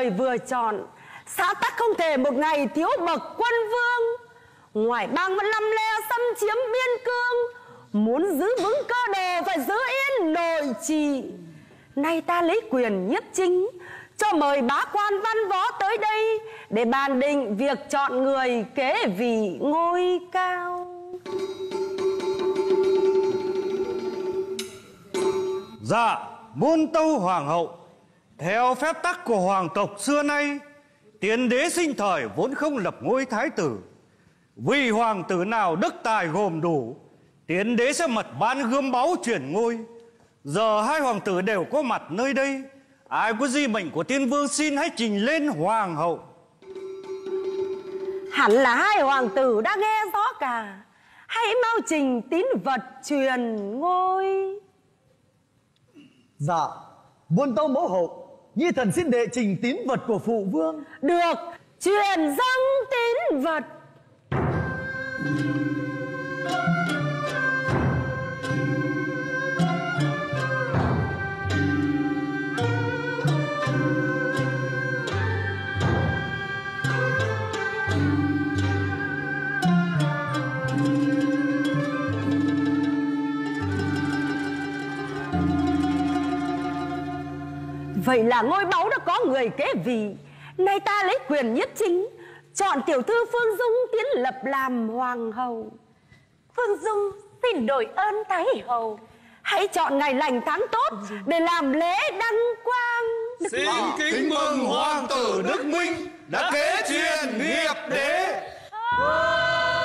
trời vừa chọn. Xã tắc không thể một ngày thiếu bậc quân vương. Ngoài bang vẫn lăm le xâm chiếm biên cương. Muốn giữ vững cơ đồ phải giữ yên nội trị nay ta lấy quyền nhiếp chính cho mời bá quan văn võ tới đây để bàn định việc chọn người kế vị ngôi cao. Dạ, muôn tâu hoàng hậu. Theo phép tắc của hoàng tộc xưa nay Tiên đế sinh thời vốn không lập ngôi thái tử. Vì hoàng tử nào đức tài gồm đủ Tiên đế sẽ mật ban gươm báu chuyển ngôi. Giờ hai hoàng tử đều có mặt nơi đây Ai có di mệnh của tiên vương xin hãy trình lên hoàng hậu. Hẳn là hai hoàng tử đã nghe rõ cả. Hãy mau trình tín vật truyền ngôi. Dạ, muôn tâu mẫu hậu, nhi thần xin đệ trình tín vật của phụ vương. được, truyền dâng tín vật vậy là ngôi báu đã có người kế vị. Nay ta lấy quyền nhất chính chọn tiểu thư phương dung tiến lập làm hoàng hậu. Phương dung xin đổi ơn thái hậu. Hãy chọn ngày lành tháng tốt để làm lễ đăng quang. Xin kính mừng hoàng tử đức minh đã kế truyền nghiệp đế. Muôn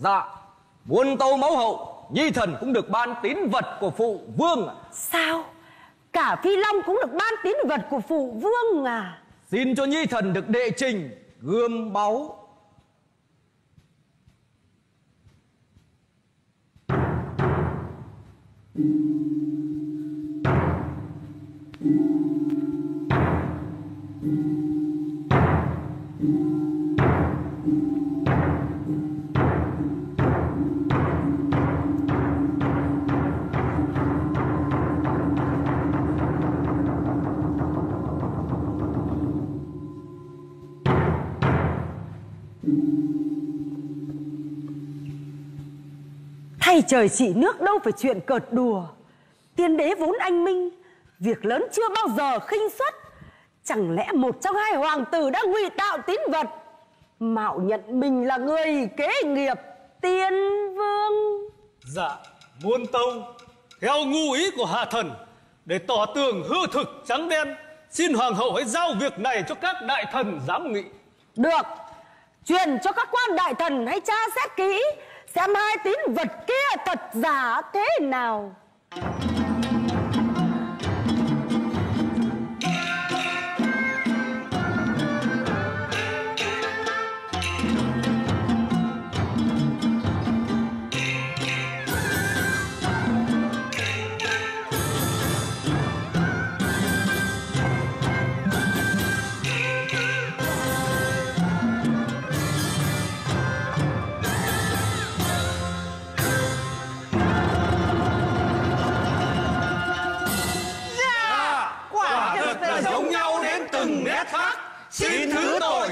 Dạ, muôn tâu mẫu hậu, nhi thần cũng được ban tín vật của phụ vương ạ. sao cả phi long cũng được ban tín vật của phụ vương à Xin cho nhi thần được đệ trình gươm báu. thay trời chỉ nước đâu phải chuyện cợt đùa. Tiên đế vốn anh minh việc lớn chưa bao giờ khinh suất. Chẳng lẽ một trong hai hoàng tử đã ngụy tạo tín vật? Mạo nhận mình là người kế nghiệp tiên vương. Dạ, muôn tâu Theo ngu ý của hạ thần Để tỏ tường hư thực trắng đen Xin hoàng hậu hãy giao việc này cho các đại thần giám nghị. Được truyền cho các quan đại thần hãy tra xét kỹ xem hai tín vật kia thật giả thế nào?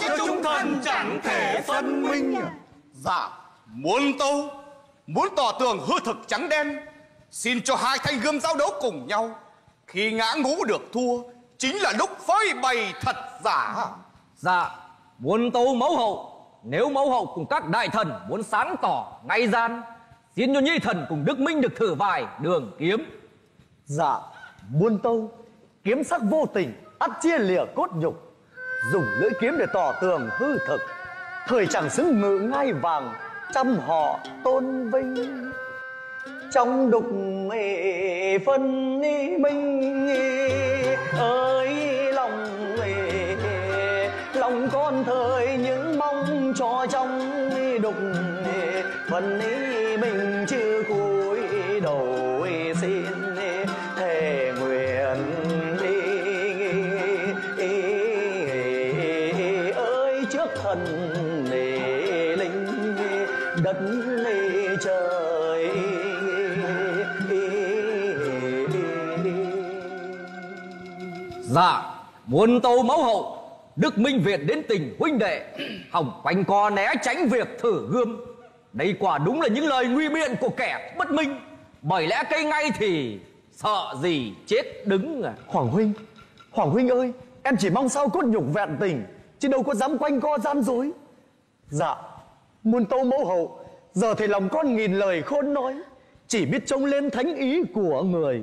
Cho chúng thần chẳng thể phân minh. dạ muốn tâu muốn tỏ tường hư thực trắng đen xin cho hai thanh gươm giao đấu cùng nhau. Khi ngã ngũ được thua chính là lúc phơi bày thật giả. Dạ, muôn tâu mẫu hậu, nếu mẫu hậu cùng các đại thần muốn sáng tỏ ngay gian xin cho nhi thần cùng đức minh được thử vài đường kiếm. Dạ, muôn tâu, kiếm sắc vô tình, ắt chia lìa cốt nhục. Dùng lưỡi kiếm để tỏ tường hư thực. Thời chẳng xứng ngự ngai vàng, trăm họ tôn vinh. Trong đục mê phân ni minh ơi lòng mê lòng con thời những mong cho trong đục ê, phân ni dạ muốn tâu mẫu hậu đức minh viện đến tình huynh đệ hỏng quanh co né tránh việc thử gươm đây quả đúng là những lời nguy biện của kẻ bất minh bởi lẽ cây ngay thì sợ gì chết đứng à Hoàng huynh, Hoàng huynh ơi, em chỉ mong sao cốt nhục vẹn tình, chứ đâu có dám quanh co gian dối. Dạ, muôn tâu mẫu hậu, giờ thì lòng con nghìn lời khôn nói, chỉ biết trông lên thánh ý của người.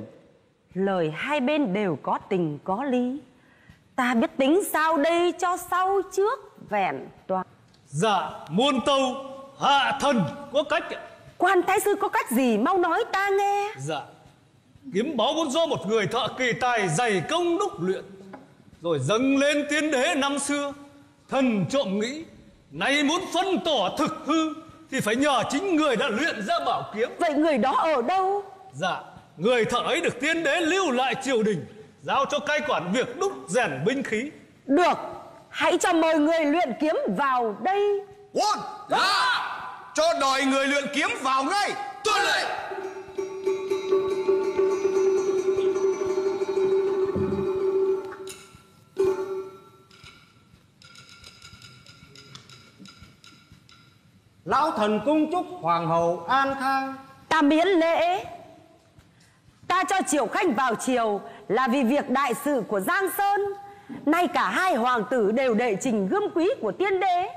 Lời hai bên đều có tình có lý. Ta biết tính sao đây cho sau trước vẹn toàn. Dạ muôn tâu hạ thần có cách. Quan thái sư có cách gì? Mau nói ta nghe. Dạ Kiếm báu vốn do một người thợ kỳ tài dày công đúc luyện. Rồi dâng lên tiên đế năm xưa Thần trộm nghĩ Nay muốn phân tỏ thực hư Thì phải nhờ chính người đã luyện ra bảo kiếm. Vậy người đó ở đâu? Dạ Người thợ ấy được tiên đế lưu lại triều đình Giao cho cai quản việc đúc rèn binh khí. Được Hãy cho mời người luyện kiếm vào đây. Quân Dạ Cho đòi người luyện kiếm vào ngay! Tuân lệnh! Lão thần cung chúc hoàng hậu an khang Ta miễn lễ Ta cho Triều Khanh vào triều Là vì việc đại sự của Giang Sơn. Nay cả hai hoàng tử đều đệ trình gươm quý của tiên đế.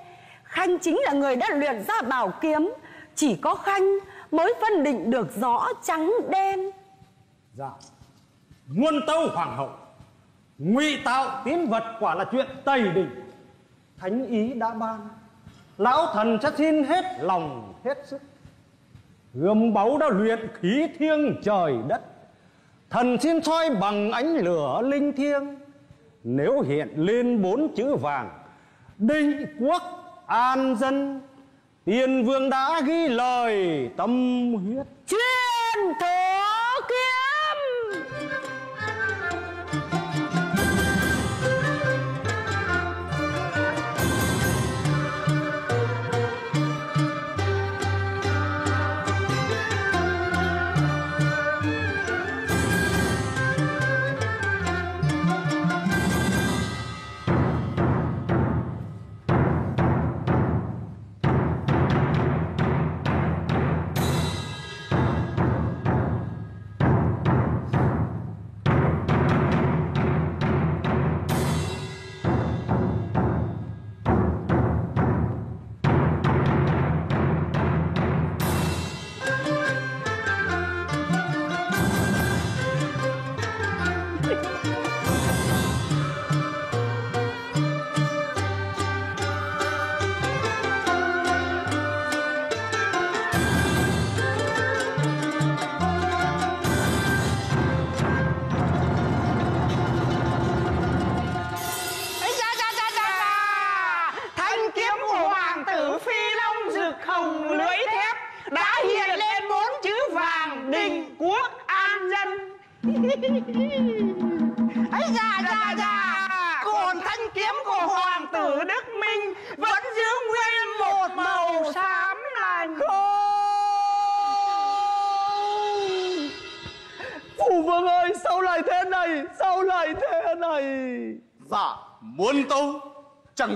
Khanh chính là người đã luyện ra bảo kiếm. Chỉ có Khanh mới phân định được rõ trắng đen. Dạ. Muôn tâu hoàng hậu, ngụy tạo tín vật quả là chuyện tày đình. Thánh ý đã ban, lão thần sẽ xin hết lòng, hết sức. Gươm báu đã luyện khí thiêng trời đất thần xin soi bằng ánh lửa linh thiêng, nếu hiện lên bốn chữ vàng định quốc an dân tiên vương đã ghi lời tâm huyết Chuyên thắng.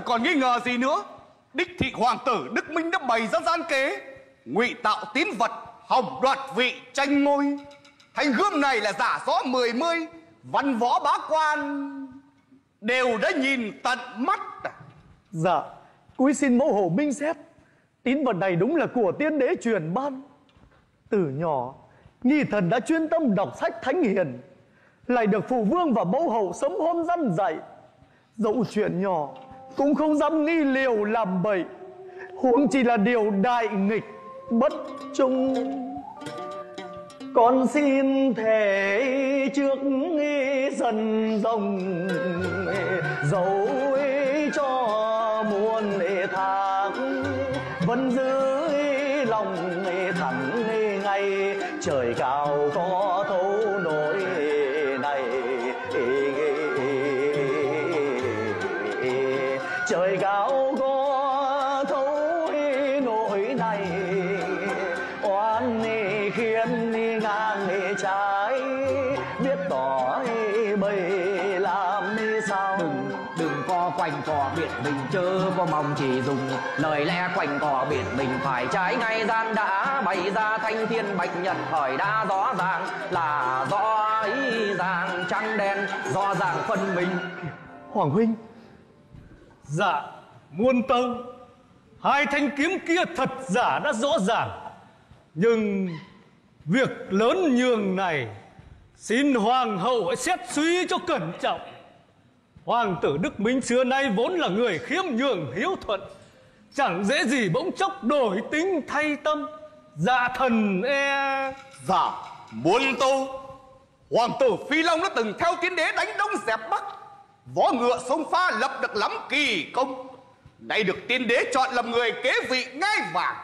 Còn nghi ngờ gì nữa? Đích thị hoàng tử Đức Minh đã bày ra gian kế ngụy tạo tín vật Hỏng đoạt vị tranh ngôi. Thành gươm này là giả gió mười mươi Văn võ bá quan Đều đã nhìn tận mắt. Dạ, Cúi xin mẫu hổ minh xét Tín vật này đúng là của tiên đế truyền ban. Từ nhỏ Nhi thần đã chuyên tâm đọc sách thánh hiền Lại được phụ vương và mẫu hậu sớm hôm dăn dạy. Dẫu chuyện nhỏ cũng không dám nghi liều làm bậy. Huống chỉ là điều đại nghịch Bất trung. Con xin thể trước dần rồng dấu cho muôn tháng, vẫn giữ lòng thẳng ngay. Trời cao có có mong chỉ dùng lời lẽ quanh co biển mình phải trái. Ngay gian đã bày ra thanh thiên bạch nhật hỏi đã rõ ràng là rõ ý ràng trắng đen rõ ràng phân minh. Hoàng huynh. Dạ, muôn tâu. Hai thanh kiếm kia thật giả đã rõ ràng. Nhưng việc lớn nhường này Xin hoàng hậu hãy xét suy cho cẩn trọng Hoàng tử Đức Minh xưa nay vốn là người khiêm nhường hiếu thuận. Chẳng dễ gì bỗng chốc đổi tính thay tâm. Dạ thần e. Dạ, muôn tâu Hoàng tử Phi Long đã từng theo tiến đế đánh đông dẹp bắc. Võ ngựa sông pha lập được lắm kỳ công. Nay được tiên đế chọn làm người kế vị ngai vàng.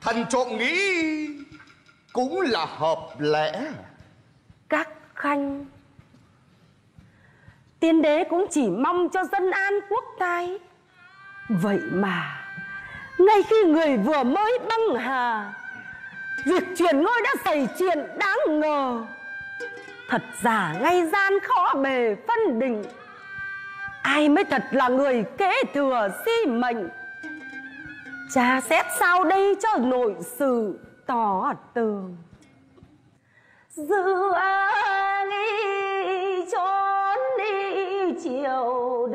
Thần trộm nghĩ cũng là hợp lẽ. Các khanh tiên đế cũng chỉ mong cho dân an quốc thái vậy mà, ngay khi người vừa mới băng hà, việc chuyển ngôi đã xảy chuyện đáng ngờ. Thật giả ngay gian khó bề phân định, ai mới thật là người kế thừa si mệnh? Cha xét sao đây cho nội sự tỏ tường? Dự ly cho đi chiều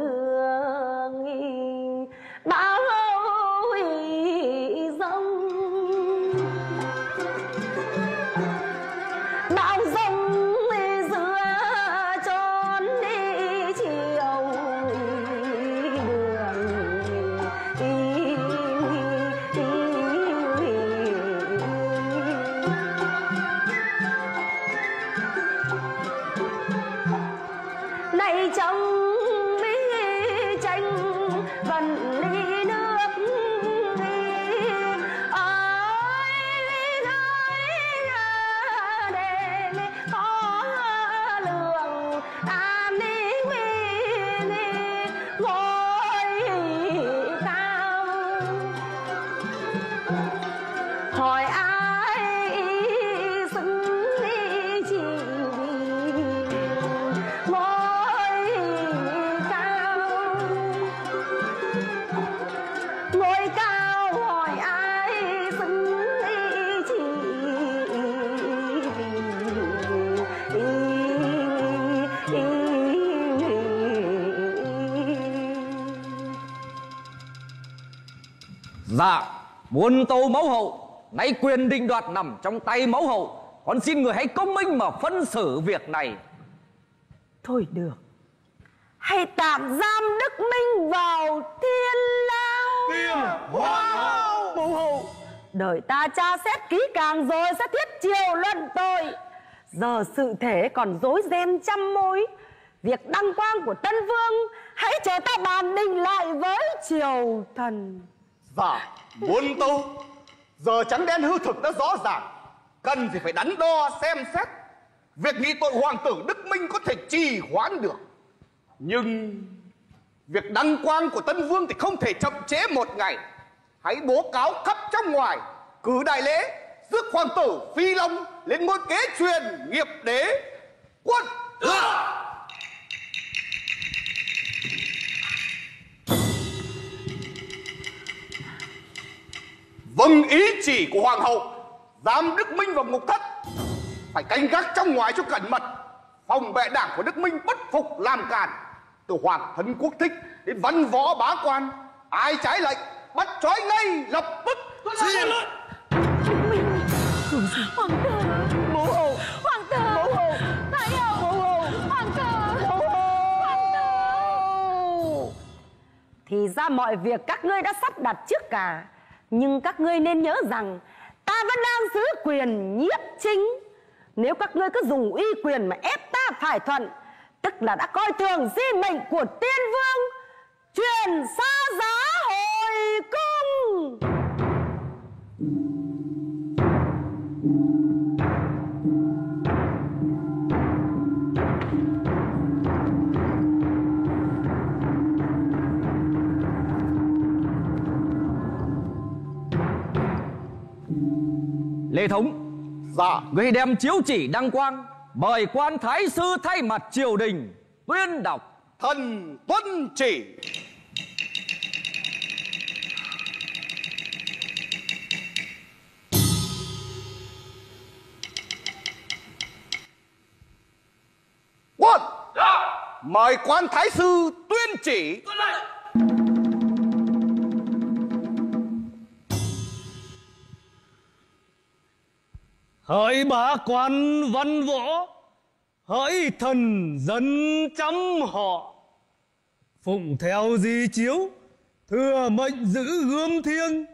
muôn tâu mẫu hậu, nay quyền định đoạt nằm trong tay mẫu hậu. Con xin người hãy công minh mà phân xử việc này. thôi được. Hãy tạm giam đức minh vào thiên lao mẫu hậu. Đợi ta tra xét kỹ càng rồi sẽ thiết triều luận tội. Giờ sự thể còn rối ren trăm mối. Việc đăng quang của Tân Vương Hãy chờ ta bàn định lại với triều thần. Dạ, Muốn tâu Giờ trắng đen hư thực đã rõ ràng. Cần gì phải đắn đo xem xét. Việc nghị tội hoàng tử Đức Minh có thể trì hoãn được. Nhưng Việc đăng quang của Tân Vương thì không thể chậm chế một ngày. Hãy bố cáo khắp trong ngoài, Cử đại lễ, Rước hoàng tử Phi Long Lên ngôi kế truyền nghiệp đế. Quân! Vâng ý chỉ của hoàng hậu Giam Đức Minh vào ngục thất Phải canh gác trong ngoài cho cẩn mật Phòng vệ đảng của Đức Minh bất phục làm càn. Từ hoàng thân quốc thích Đến văn võ bá quan Ai trái lệnh bắt trói ngay lập tức. Xin lỗi Hoàng tử Mẫu hậu Hoàng tử Mẫu hậu Thái hậu. Mẫu hậu Hoàng tử Mẫu hậu Thì ra mọi việc các ngươi đã sắp đặt trước cả nhưng các ngươi nên nhớ rằng, Ta vẫn đang giữ quyền nhiếp chính. Nếu các ngươi cứ dùng uy quyền mà ép ta phải thuận, Tức là đã coi thường di mệnh của tiên vương, Truyền xa giá Lê Thống. Dạ. Người đem chiếu chỉ đăng quang Mời quan thái sư thay mặt triều đình Tuyên đọc. Thần tuân chỉ. Quân. Mời quan thái sư tuyên chỉ Hỡi bá quan văn võ, Hỡi thần dân chăm họ. Phụng theo di chiếu Thừa mệnh giữ gươm thiêng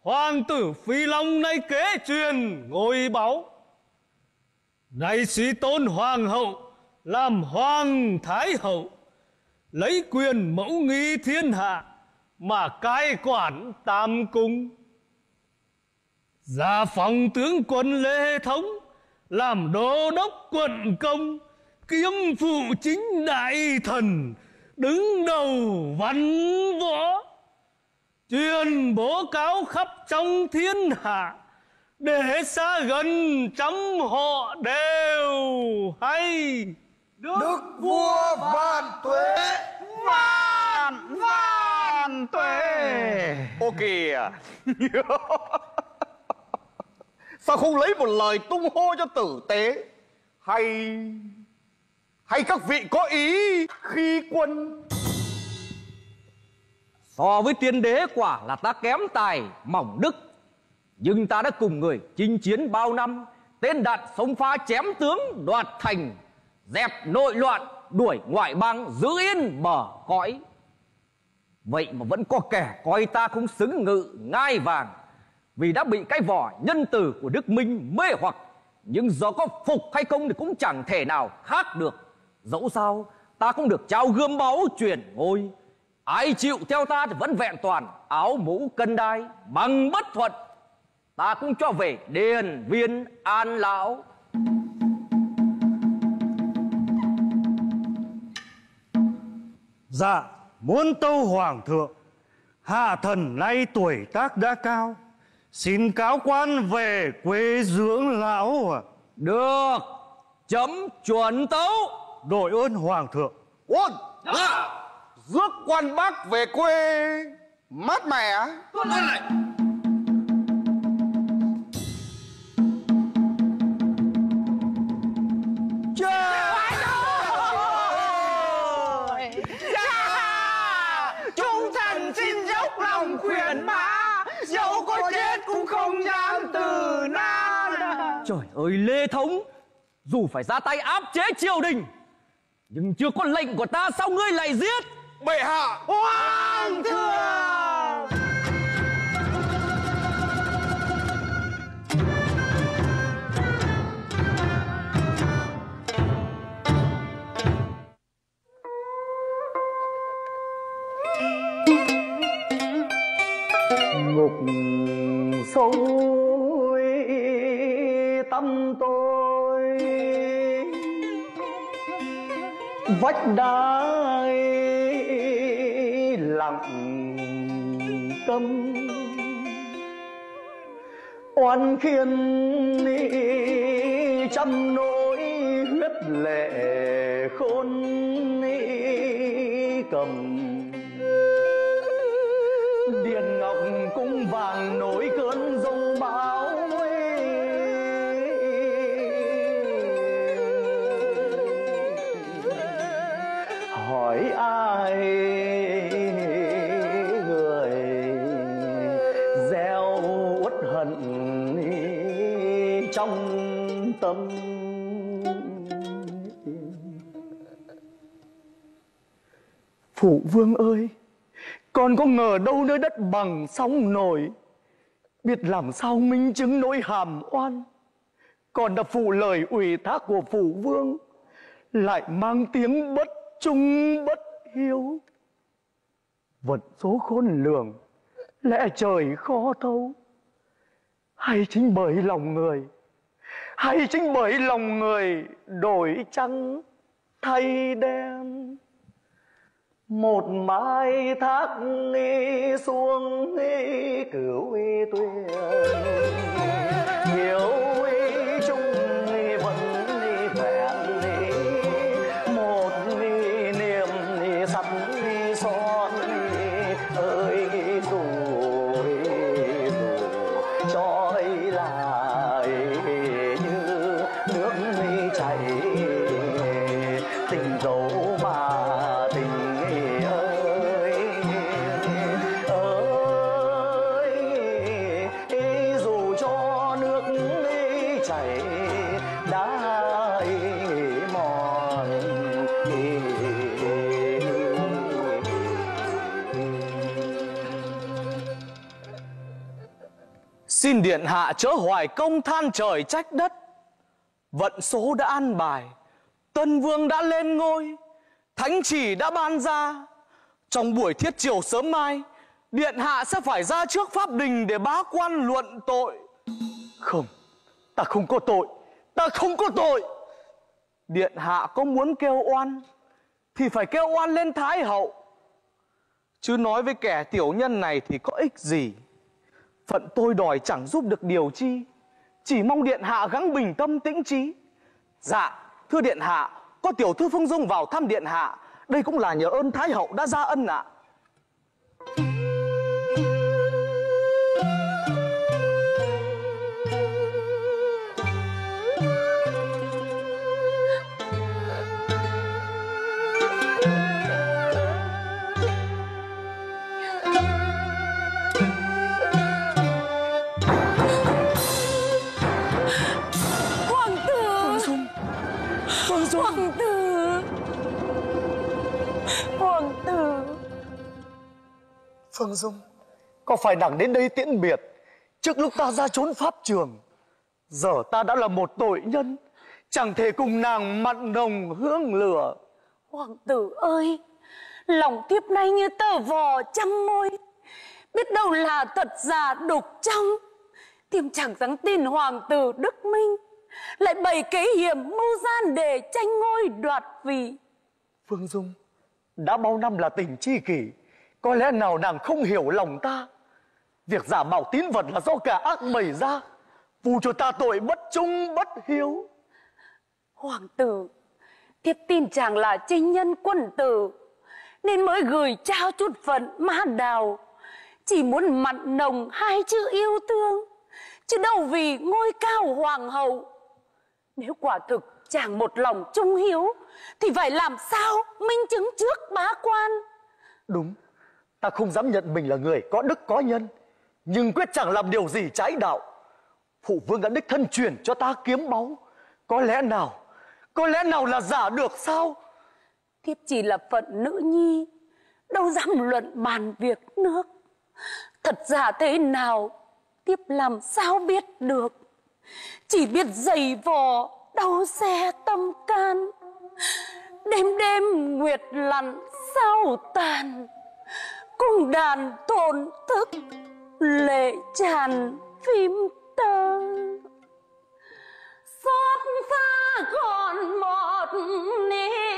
Hoàng tử Phi Long nay kế truyền ngôi báu Nay suy tôn hoàng hậu, Làm hoàng thái hậu, Lấy quyền mẫu nghi thiên hạ Mà cai quản tam cung. Gia phòng tướng quân Lê Thống làm đô đốc quận công kiếm phụ chính đại thần đứng đầu văn võ. Tuyên bố cáo khắp trong thiên hạ để xa gần trăm họ đều hay. Đức vua vạn tuế. Vạn vạn tuế. Ô kìa Sao không lấy một lời tung hô cho tử tế? Hay Hay các vị có ý khi quân? So với tiên đế quả là ta kém tài, mỏng đức. Nhưng ta đã cùng người chinh chiến bao năm, Tên đạn sống pha chém tướng đoạt thành, Dẹp nội loạn, đuổi ngoại bang giữ yên bờ cõi. Vậy mà vẫn có kẻ coi ta không xứng ngự ngai vàng. Vì đã bị cái vỏ nhân từ của Đức Minh mê hoặc Nhưng giờ có phục hay không thì cũng chẳng thể nào khác được. Dẫu sao ta cũng được trao gươm máu truyền ngôi. Ai chịu theo ta thì vẫn vẹn toàn áo mũ cân đai bằng bất thuận Ta cũng cho về điền viên an lão. Dạ, muốn tâu hoàng thượng, hạ thần nay tuổi tác đã cao, xin cáo quan về quê dưỡng lão ạ. Được. Chấm chuẩn tấu. Đội ơn hoàng thượng. Quân. Rước quan bác về quê. Mát mẻ. Dạ Trời ơi Lê Thống Dù phải ra tay áp chế triều đình Nhưng chưa có lệnh của ta sao ngươi lại giết? Bệ hạ! Hoàng thượng! Ngục sôi tâm tôi. Vách đá lặng câm oan khiên trăm nỗi huyết lệ khôn cầm. Điện ngọc cung vàng nối cơn phụ vương ơi, con có ngờ đâu nơi đất bằng sóng nổi? Biết làm sao minh chứng nỗi hàm oan? Con đã phụ lời ủy thác của phụ vương, lại mang tiếng bất trung bất hiếu. Vận số khôn lường, lẽ trời khó thấu. Hay chính bởi lòng người, hay chính bởi lòng người đổi trắng thay đen? Một mai thác đi xuống đi cửu tuyền điện hạ chớ hoài công than trời trách đất. Vận số đã an bài, Tân vương đã lên ngôi, Thánh chỉ đã ban ra. Trong buổi thiết triều sớm mai, Điện hạ sẽ phải ra trước pháp đình Để bá quan luận tội. Không, Ta không có tội, Ta không có tội. Điện hạ có muốn kêu oan, Thì phải kêu oan lên Thái hậu. Chứ nói với kẻ tiểu nhân này Thì có ích gì? Phận tôi đòi chẳng giúp được điều chi. Chỉ mong điện hạ gắng bình tâm tĩnh trí. Dạ thưa điện hạ, Có tiểu thư Phương Dung vào thăm điện hạ. Đây cũng là nhờ ơn Thái hậu đã ra ân ạ. à. Phương Dung. Có phải nàng đến đây tiễn biệt? Trước lúc ta ra trốn pháp trường Giờ ta đã là một tội nhân. Chẳng thể cùng nàng mặn nồng hương lửa. Hoàng tử ơi Lòng tiếp nay như tờ vò trăm môi. Biết đâu là thật giả đục trong Tiêm chẳng dám tin hoàng tử Đức Minh Lại bày kế hiểm mưu gian để tranh ngôi đoạt vị. Phương Dung Đã bao năm là tình tri kỷ Có lẽ nào nàng không hiểu lòng ta? Việc giả mạo tín vật là do cả ác bày ra. Phù cho ta tội bất trung bất hiếu. Hoàng tử Thiếp tin chàng là chính nhân quân tử Nên mới gửi trao chút phận mã đào. Chỉ muốn mặn nồng hai chữ yêu thương Chứ đâu vì ngôi cao hoàng hậu. Nếu quả thực chàng một lòng trung hiếu Thì phải làm sao minh chứng trước bá quan? Đúng Ta không dám nhận mình là người có đức, có nhân, Nhưng quyết chẳng làm điều gì trái đạo. Phụ vương đã đích thân truyền cho ta kiếm báu Có lẽ nào, Có lẽ nào là giả được sao? Thiếp chỉ là phận nữ nhi, Đâu dám luận bàn việc nước. Thật giả thế nào, Thiếp làm sao biết được? Chỉ biết giày vò, Đau xe tâm can. Đêm đêm nguyệt lặn sao tàn. Cùng đàn tổn thức Lệ tràn phim tơ. Xót xa còn một niềm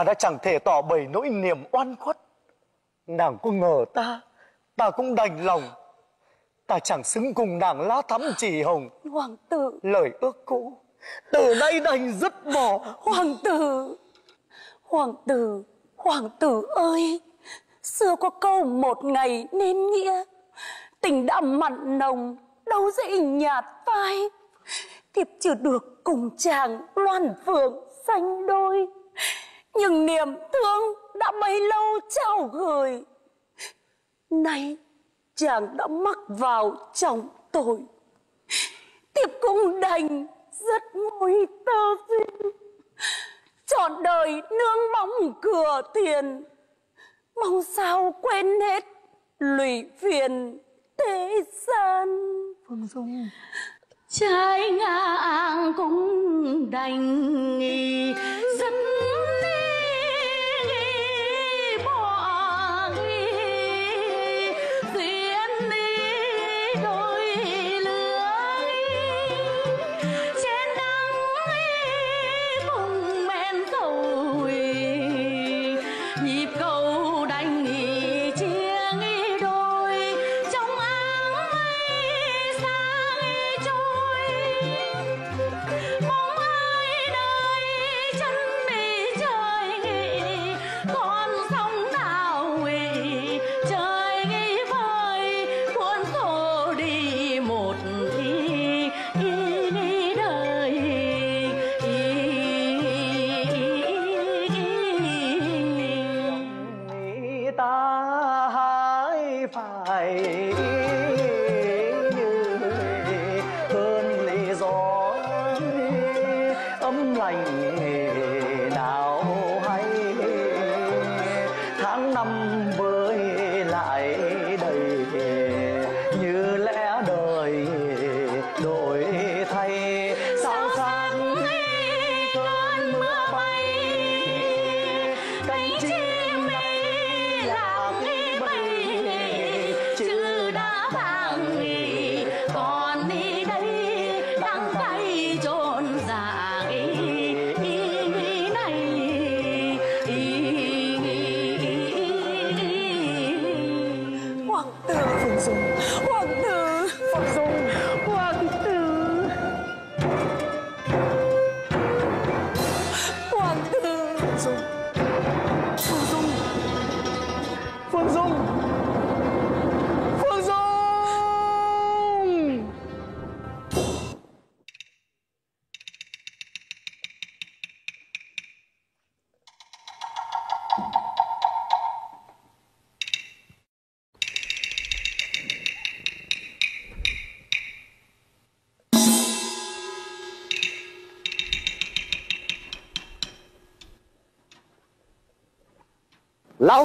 Ta đã chẳng thể tỏ bày nỗi niềm oan khuất. Nàng có ngờ ta Ta cũng đành lòng. Ta chẳng xứng cùng nàng lá thắm chỉ hồng. Hoàng tử. Lời ước cũ Từ nay đành dứt bỏ. Hoàng tử Hoàng tử Hoàng tử ơi Xưa có câu một ngày nên nghĩa Tình đã mặn nồng Đâu dễ nhạt phai. Thiếp chưa được cùng chàng Loan phượng xanh đôi Nhưng niềm thương Đã bấy lâu trao gửi. Nay chàng đã mắc vào trọng tội. Thiếp cũng đành rất môi tơ duyên Trọn đời nương bóng cửa thiền Mong sao quên hết lụy phiền thế gian. Phương Dung. Trái ngang cũng đành nghỉ Rất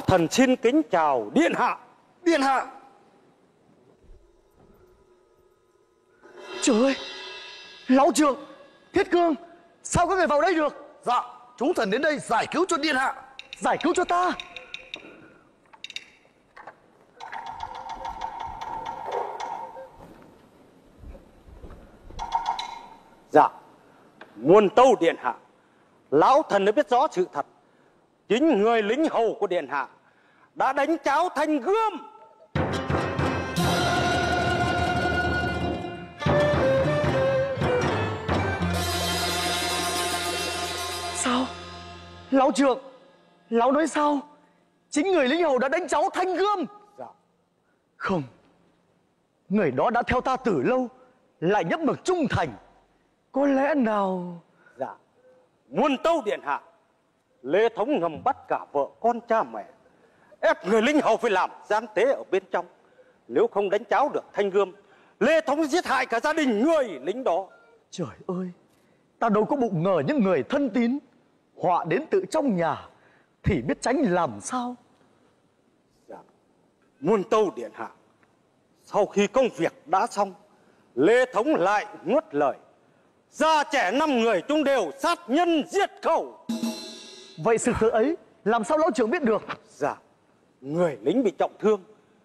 thần xin kính chào điện hạ. Điện hạ Trời ơi Lão trưởng Thiết cương Sao các người vào đây được Dạ Chúng thần đến đây giải cứu cho điện hạ Giải cứu cho ta Dạ. Muôn tâu điện hạ. Lão thần đã biết rõ sự thật. Chính người lính hầu của điện hạ đã đánh cháo thành gươm. Sao Lão trưởng Lão nói sao Chính người lính hầu đã đánh cháu thanh gươm Dạ. Không Người đó đã theo ta từ lâu Lại nhấp mực trung thành Có lẽ nào Dạ. Muôn tâu điện hạ. Lê Thống ngầm bắt cả vợ con cha mẹ. Ép người lính hầu phải làm gian tế ở bên trong. Nếu không đánh cháo được thanh gươm, Lê Thống giết hại cả gia đình người lính đó. Trời ơi Ta đâu có bụng ngờ những người thân tín Họa đến tự trong nhà Thì biết tránh làm sao Dạ. Muôn tâu điện hạ. Sau khi công việc đã xong, Lê Thống lại nuốt lời. Già trẻ năm người chúng đều sát nhân giết khẩu. Vậy sự thật ấy Làm sao lão trưởng biết được Dạ. Người lính bị trọng thương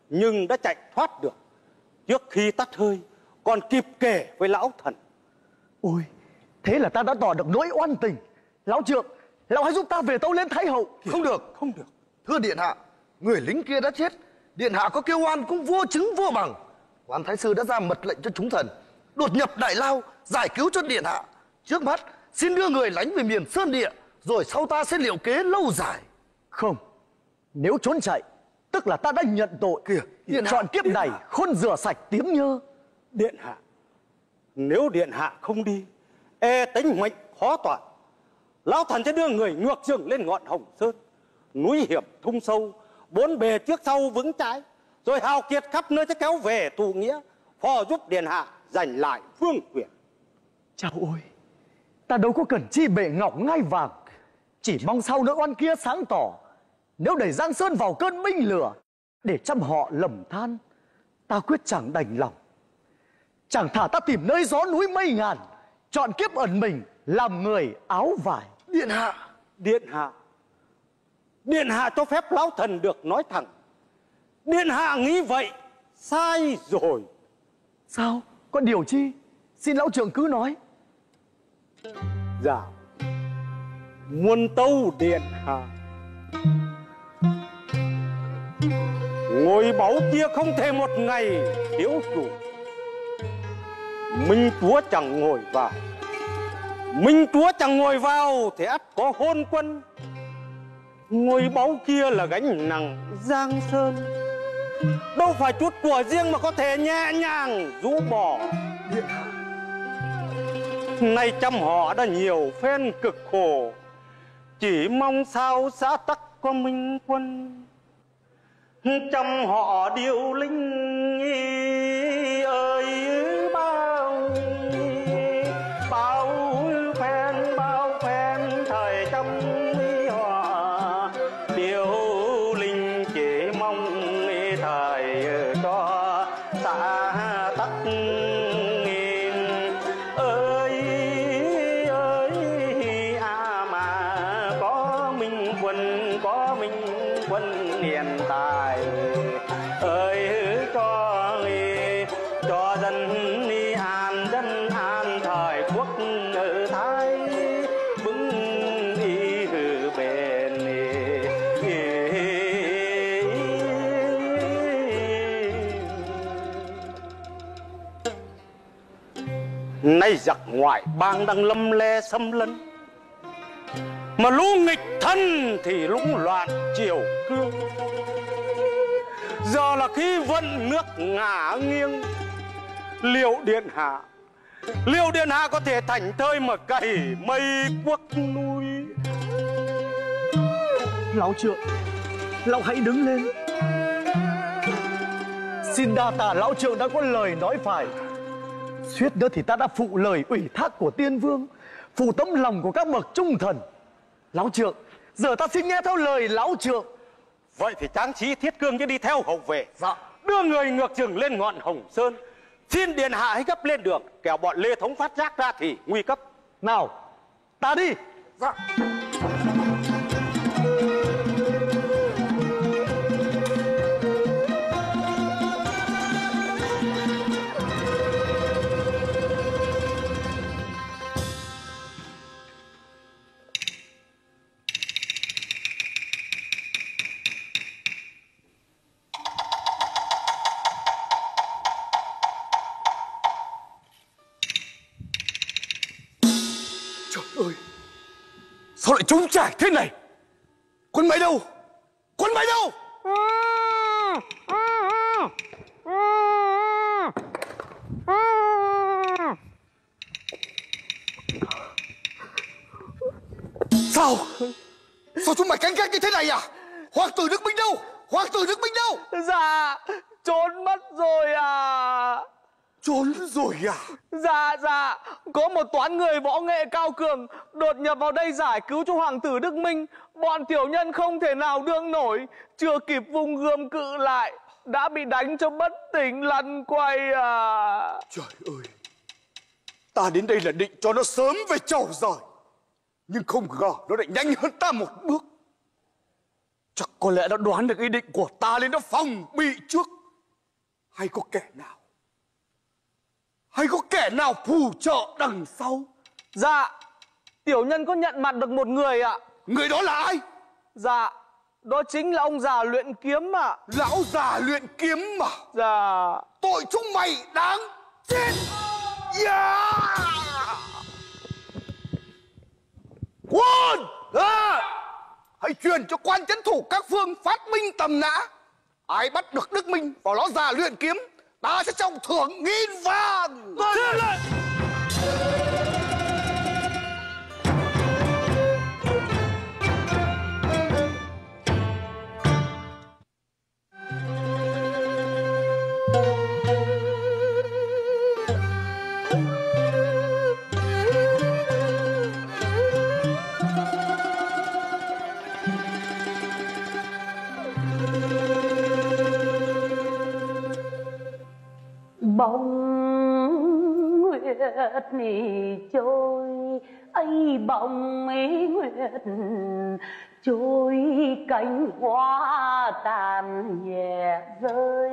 nhưng đã chạy thoát được. Trước khi tắt hơi còn kịp kể với lão thần. Ôi Thế là ta đã tỏ được nỗi oan tình. Lão trưởng Lão hãy giúp ta về tâu lên Thái Hậu. Không được. Không được. Thưa Điện Hạ Người lính kia đã chết. Điện Hạ có kêu oan cũng vô chứng vô bằng. Quan Thái Sư đã ra mật lệnh cho chúng thần Đột nhập Đại Lao Giải cứu cho Điện Hạ. Trước mắt Xin đưa người lánh về miền Sơn Địa Rồi sau ta sẽ liệu kế lâu dài. Không Nếu trốn chạy Tức là ta đã nhận tội. Kìa, Điện Hạ, Chọn kiếp Điện này Hạ. khôn rửa sạch tiếng nhơ. Điện hạ Nếu điện hạ không đi E tính mệnh khó toàn Lão thần sẽ đưa người ngược dừng lên ngọn Hồng Sơn Núi hiểm thung sâu Bốn bề trước sau vững trái Rồi hào kiệt khắp nơi sẽ kéo về tù nghĩa Phò giúp điện hạ giành lại vương quyền. Chào ôi Ta đâu có cần chi bệ ngọc ngai vàng Chỉ mong sau nỗi oan kia sáng tỏ Nếu đẩy Giang Sơn vào cơn binh lửa Để trăm họ lầm than Ta quyết chẳng đành lòng. Chẳng thả ta tìm nơi gió núi mây ngàn Chọn kiếp ẩn mình Làm người áo vải. Điện Hạ Điện hạ. Điện hạ cho phép lão thần được nói thẳng. Điện hạ nghĩ vậy Sai rồi. Sao? Có điều chi? Xin lão trưởng cứ nói. Dạ. Muôn tâu điện hạ Ngôi báu kia không thể một ngày thiếu chủ. Minh chúa chẳng ngồi vào. Minh chúa chẳng ngồi vào Thì ắt có hôn quân. Ngôi báu kia là gánh nặng giang sơn. Đâu phải chút của riêng mà có thể nhẹ nhàng rũ bỏ. Nay trăm họ đã nhiều phen cực khổ. Chỉ mong sao xã tắc có minh quân trong họ điêu linh nay giặc ngoại, bang đang lâm le xâm lấn. Mà lũ nghịch thân thì lũng loạn triều cương. Giờ là khi vận nước ngả nghiêng. Liệu điện hạ liệu điện hạ có thể thành thơi mà cày mây quốc núi. Lão trượng, Lão hãy đứng lên. Xin đa tạ lão trượng đã có lời nói phải. Suýt nữa thì ta đã phụ lời ủy thác của tiên vương Phụ tấm lòng của các bậc trung thần. Lão trượng Giờ ta xin nghe theo lời lão trượng. Vậy thì tráng trí thiết cương chứ đi theo hậu về Dạ. Đưa người ngược chừng lên ngọn hồng sơn. Xin điện hạ hãy gấp lên đường kẻo bọn lê thống phát giác ra thì nguy cấp. Nào Ta đi. Dạ thế này, Quân máy đâu? Quân máy đâu? Sao? Sao chúng mày canh gác như thế này à? Hoàng tử Đức Minh đâu? Hoàng tử Đức Minh đâu? Dạ Trốn mất rồi à. Trốn rồi à? Dạ dạ. Có một toán người võ nghệ cao cường Đột nhập vào đây giải cứu cho hoàng tử Đức Minh. Bọn tiểu nhân không thể nào đương nổi. Chưa kịp vung gươm cự lại Đã bị đánh cho bất tỉnh lăn quay à. Trời ơi. Ta đến đây là định cho nó sớm về chầu rồi. Nhưng không ngờ nó lại nhanh hơn ta một bước. Chắc có lẽ nó đoán được ý định của ta nên nó phòng bị trước. Hay có kẻ nào Hay có kẻ nào phù trợ đằng sau? Dạ Tiểu nhân có nhận mặt được một người ạ. Người đó là ai? Dạ Đó chính là ông già luyện kiếm ạ. Lão già luyện kiếm mà. Dạ. Tội chúng mày đáng chết. Yeah! Quân à! Hãy truyền cho quan chấn thủ các phương phát minh tầm nã. Ai bắt được Đức Minh vào lão già luyện kiếm Ta sẽ trọng thưởng nghìn vàng vâng. lệnh bóng nguyệt nỉ trôi, ấy bóng ấy nguyệt trôi, cánh hoa tàn nhẹ rơi.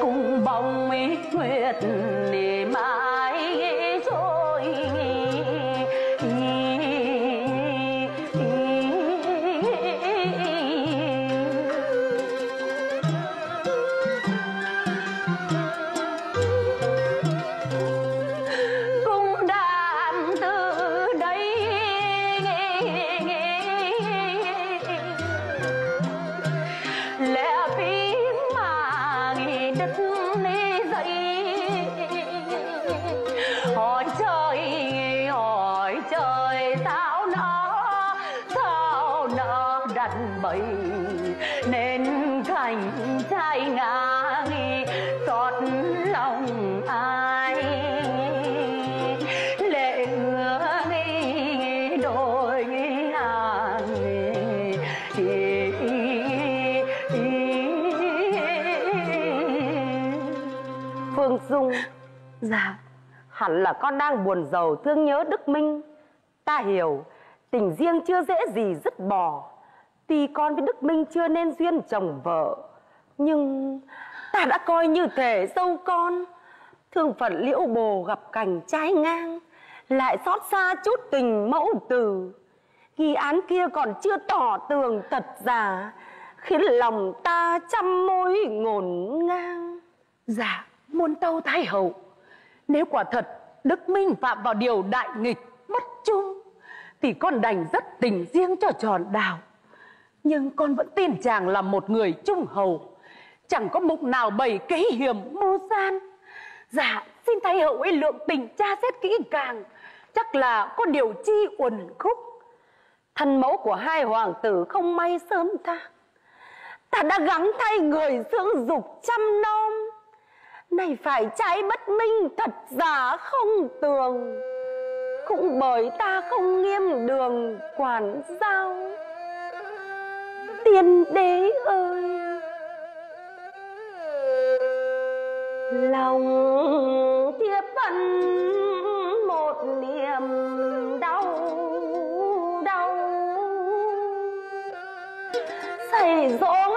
Cùng bóng ấy nguyệt nỉ mai Hẳn là con đang buồn giàu thương nhớ Đức Minh. Ta hiểu Tình riêng chưa dễ gì dứt bỏ. Tuy con với Đức Minh chưa nên duyên chồng vợ Nhưng Ta đã coi như thể dâu con. Thương phận liễu bồ gặp cảnh trái ngang Lại xót xa chút tình mẫu tử. Ghi án kia còn chưa tỏ tường thật giả Khiến lòng ta trăm mối ngổn ngang. Dạ, muôn tâu thái hậu Nếu quả thật Đức Minh phạm vào điều đại nghịch bất chung Thì con đành rất tình riêng cho tròn đào Nhưng con vẫn tin chàng là một người trung hầu. Chẳng có mục nào bày kế hiểm mưu gian Dạ, xin thay hậu ấy lượng tình tra xét kỹ càng. Chắc là có điều chi uẩn khúc. Thân mẫu của hai hoàng tử không may sớm ta Ta đã gắng thay người dưỡng dục chăm nom này phải trái bất minh, thật giả không tường. Cũng bởi ta không nghiêm đường quản giao. Tiên đế ơi! Lòng thiếp vẫn một niềm đau đau. Xảy dỗ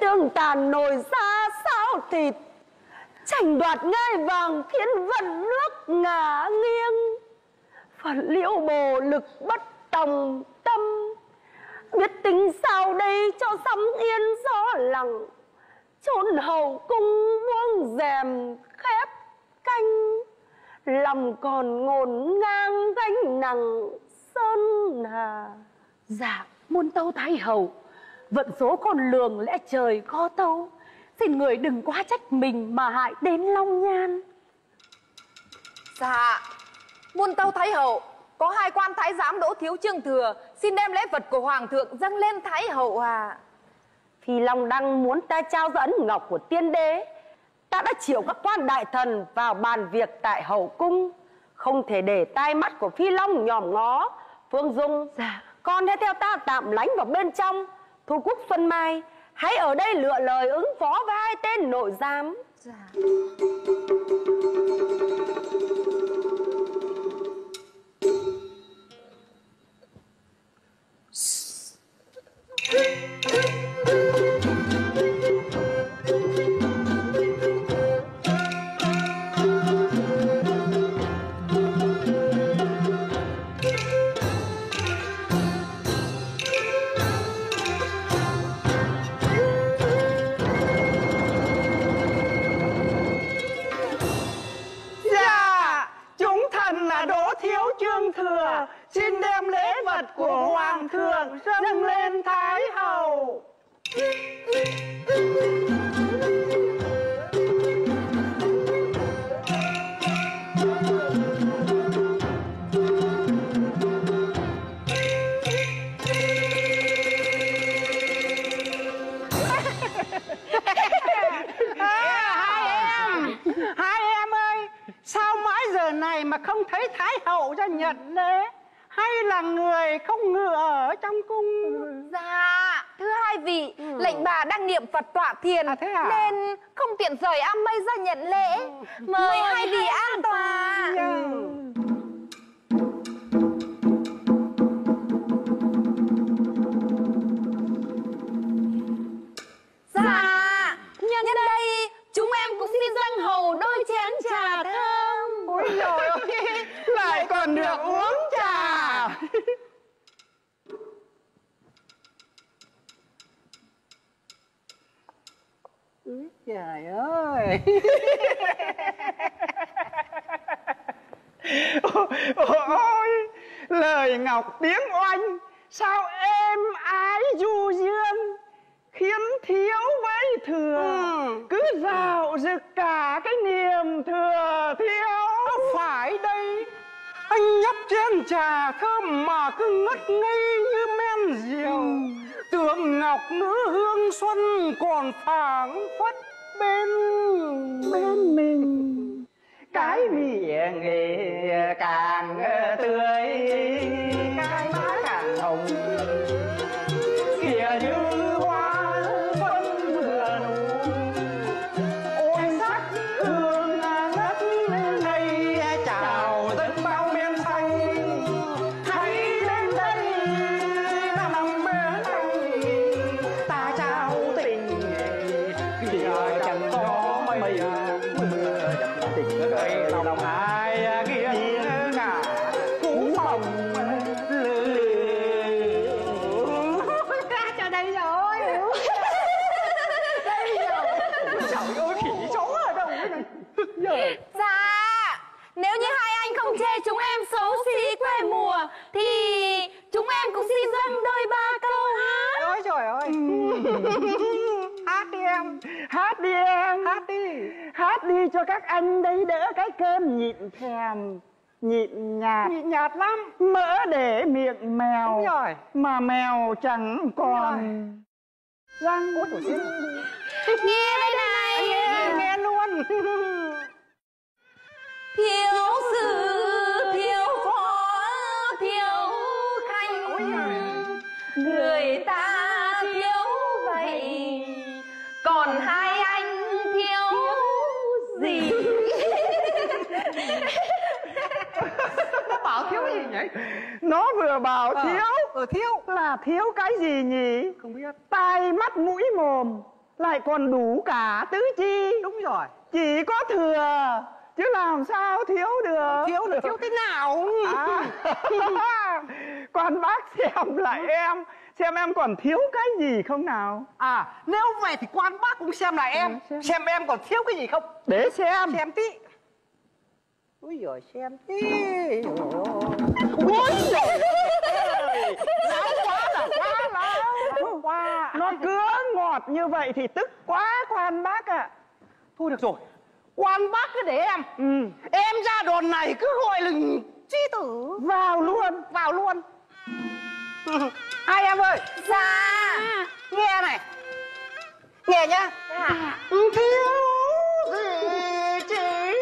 tương tàn nổi ra sao thịt tranh đoạt ngai vàng khiến vận nước ngả nghiêng. Phận liễu bồ lực bất tòng tâm biết tính sao đây cho sấm yên gió lặng. Chôn hầu cung buông rèm khép canh lòng còn ngổn ngang gánh nặng sơn hà. Dạ, muôn tâu thái hậu. Vận số con lường lẽ trời khó tâu. Xin người đừng quá trách mình mà hại đến Long Nhan. Dạ Muôn tâu thái hậu Có hai quan thái giám đỗ thiếu trương thừa Xin đem lễ vật của hoàng thượng dâng lên thái hậu à Phi Long đang muốn ta trao dẫn ngọc của tiên đế. Ta đã triệu các quan đại thần vào bàn việc tại hậu cung. Không thể để tai mắt của Phi Long nhòm ngó. Phương Dung Dạ. Con hãy theo ta tạm lánh vào bên trong Thu Cúc Xuân Mai Hãy ở đây lựa lời ứng phó với hai tên nội giám. Dạ, vật của hoàng thượng dâng lên thái hậu. Hai em ơi, sao mãi giờ này mà không thấy Thái hậu ra nhận lễ? Hay là người không ngự ở trong cung? Dạ, thưa hai vị, lệnh bà đang niệm Phật tọa thiền À, thế à? nên không tiện rời am mây ra nhận lễ. Mời hai vị an tòa. Dạ, nhân đây chúng em cũng xin dâng hầu đôi chén Trời ơi. Ôi Lời ngọc tiếng oanh Sao êm ái du dương Khiến thiếu với thừa. Cứ dạo rực cả cái niềm thừa thiếu. Phải đây Anh nhấp chén trà thơm mà cứ ngất ngây như men rượu? Tượng ngọc nữ hương xuân còn phảng phất bên bên mình. Cái miệng nghề càng tươi cái má càng hồng. Giờ Dạ, nếu như hai anh không chê chúng em xấu xí quê mùa thì chúng em cũng xin dâng đôi ba câu hát. ôi trời ơi. Hát đi em. Hát đi em. Hát đi. Hát đi cho các anh đấy đỡ cái cơn nhịn thèm nhịn nhạt. Nhịn nhạt lắm. Mỡ để miệng mèo Đúng rồi. mà mèo chẳng còn. răng ôi trời ơi. Nghe đây này. nghe nghe luôn bảo thiếu gì nhỉ nó vừa bảo thiếu ờ thiếu là thiếu cái gì nhỉ không biết tai mắt mũi mồm lại còn đủ cả tứ chi đúng rồi chỉ có thừa chứ làm sao thiếu được. Thiếu được thiếu thế nào? À. còn bác xem lại em xem em còn thiếu cái gì không nào? À nếu vậy thì quan bác cũng xem lại em. Xem. em còn thiếu cái gì không? Để xem. Xem tí. Úi giời xem tí. Úi giời. Quá là quá láo quá. Nó cứ ngọt như vậy thì tức quá quan bác ạ. Thôi được rồi quan bác cứ để em. Ừ. em ra đồn này cứ gọi là chi tử. Vào luôn. Vào luôn. Hai em ơi? Dạ. Nghe này. Nghe nhá. Dạ. thiếu dạ. gì chỉ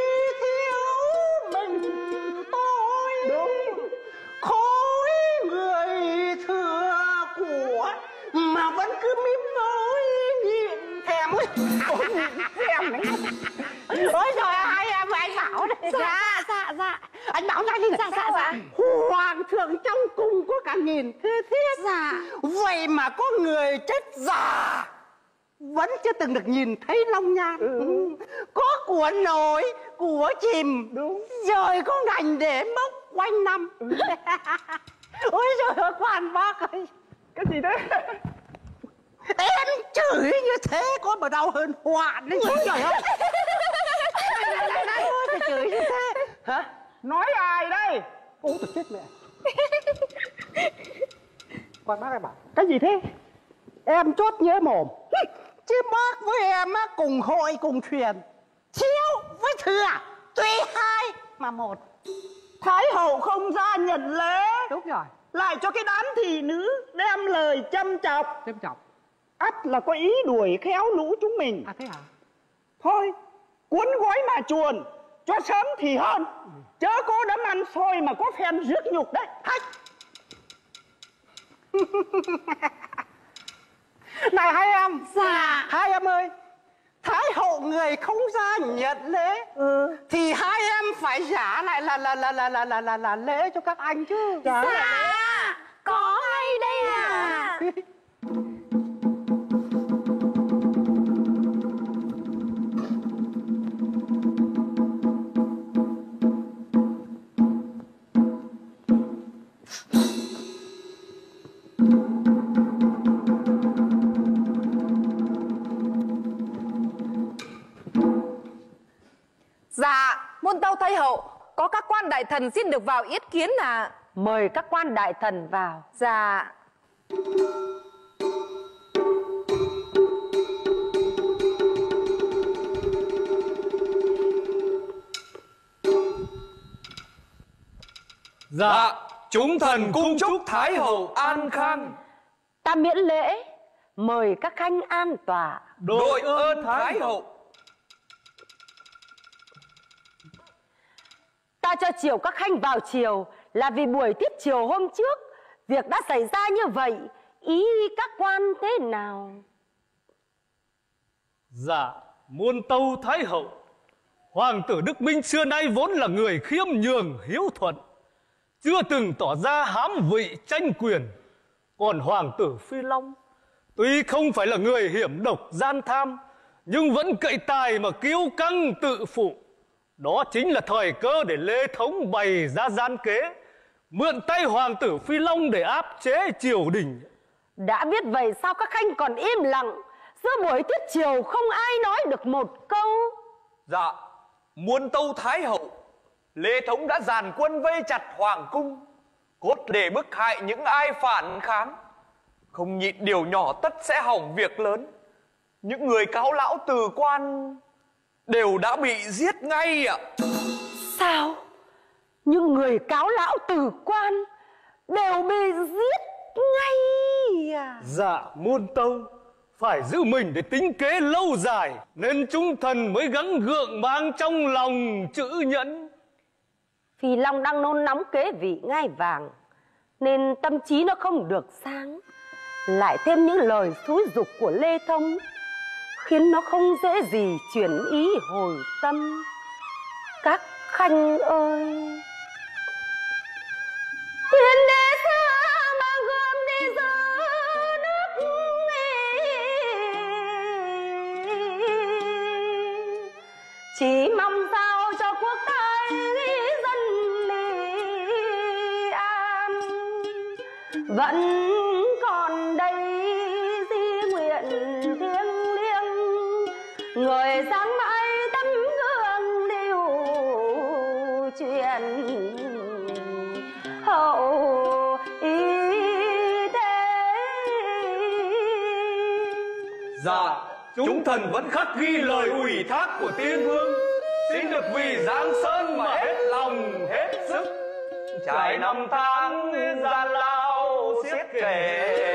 thiếu mình tôi? Đúng. Khối người thừa của mà vẫn cứ mím môi nhìn thèm. Ôi nhịn thèm Ôi trời hai em và anh Bảo đây. Dạ, dạ, dạ. Anh Bảo nhanh lên Dạ, dạ, dạ. Hoàng thượng trong cung có cả nghìn thư thiết. Dạ. Vậy mà có người chết già. Vẫn chưa từng được nhìn thấy long nhan. Ừ. có của nổi của chìm. Đúng. Rồi có ngành để mốc quanh năm. Ôi trời ơi quan bác ơi. Cái gì đấy? em chửi như thế có mà đau hơn hoạn đấy chứ trời ơi Trời chửi như thế hả? Nói ai đây? ôi tôi chết mẹ. Quan bác em bảo cái gì thế? Em chốt nhớ mồm. Chứ bác với em á cùng hội cùng thuyền thiếu với thừa tuy hai mà một. Thái hậu không ra nhận lễ. Đúng rồi. Lại cho cái đám thị nữ đem lời châm chọc. Châm chọc. Ắt là có ý đuổi khéo lũ chúng mình. À thế hả? Thôi cuốn gói mà chuồn cho sớm thì hơn. Chớ có đấm ăn xôi mà có phen rước nhục đấy. Hách. này hai em. Dạ. Hai em ơi thái hậu người không ra nhận lễ ừ. thì hai em phải trả lại là là là là là là là, là lễ cho các anh chứ. Lễ. Dạ. Có ngay đây à đại thần xin được vào yết kiến à? Mời các quan đại thần vào. Dạ. Dạ, chúng thần cung chúc Thái hậu an khang. Ta miễn lễ, mời các khanh an tòa. Đội ơn Thái hậu. Ta cho chiều các khanh vào chiều là vì buổi tiếp chiều hôm trước, việc đã xảy ra như vậy, ý các quan thế nào? Dạ, muôn tâu Thái hậu. Hoàng tử Đức Minh xưa nay vốn là người khiêm nhường hiếu thuận, chưa từng tỏ ra hám vị tranh quyền. Còn Hoàng tử Phi Long, tuy không phải là người hiểm độc gian tham, nhưng vẫn cậy tài mà kiêu căng tự phụ. Đó chính là thời cơ để Lê Thống bày ra gian kế, mượn tay Hoàng tử Phi Long để áp chế triều đình. Đã biết vậy sao các khanh còn im lặng? Giữa buổi tiết chiều không ai nói được một câu. Dạ, muôn tâu Thái hậu, Lê Thống đã dàn quân vây chặt Hoàng cung, cốt để bức hại những ai phản kháng. Không nhịn điều nhỏ tất sẽ hỏng việc lớn. Những người cáo lão từ quan đều đã bị giết ngay ạ. Sao? Những người cáo lão từ quan đều bị giết ngay à? Dạ, muôn tâu, phải giữ mình để tính kế lâu dài, nên chúng thần mới gắng gượng mang trong lòng chữ nhẫn. Phi Long đang nôn nóng kế vị ngai vàng Nên tâm trí nó không được sáng Lại thêm những lời xúi dục của Lê Thông Khiến nó không dễ gì chuyển ý hồi tâm. Các khanh ơi! Thiên đế xưa mà gươm đi giữ nước Chỉ mong sao cho quốc thái dân đi an. Vẫn chúng thần vẫn khắc ghi lời ủy thác của tiên vương. Xin được vì Giang Sơn mà hết lòng, hết sức. Trải năm tháng gian lao xiết kể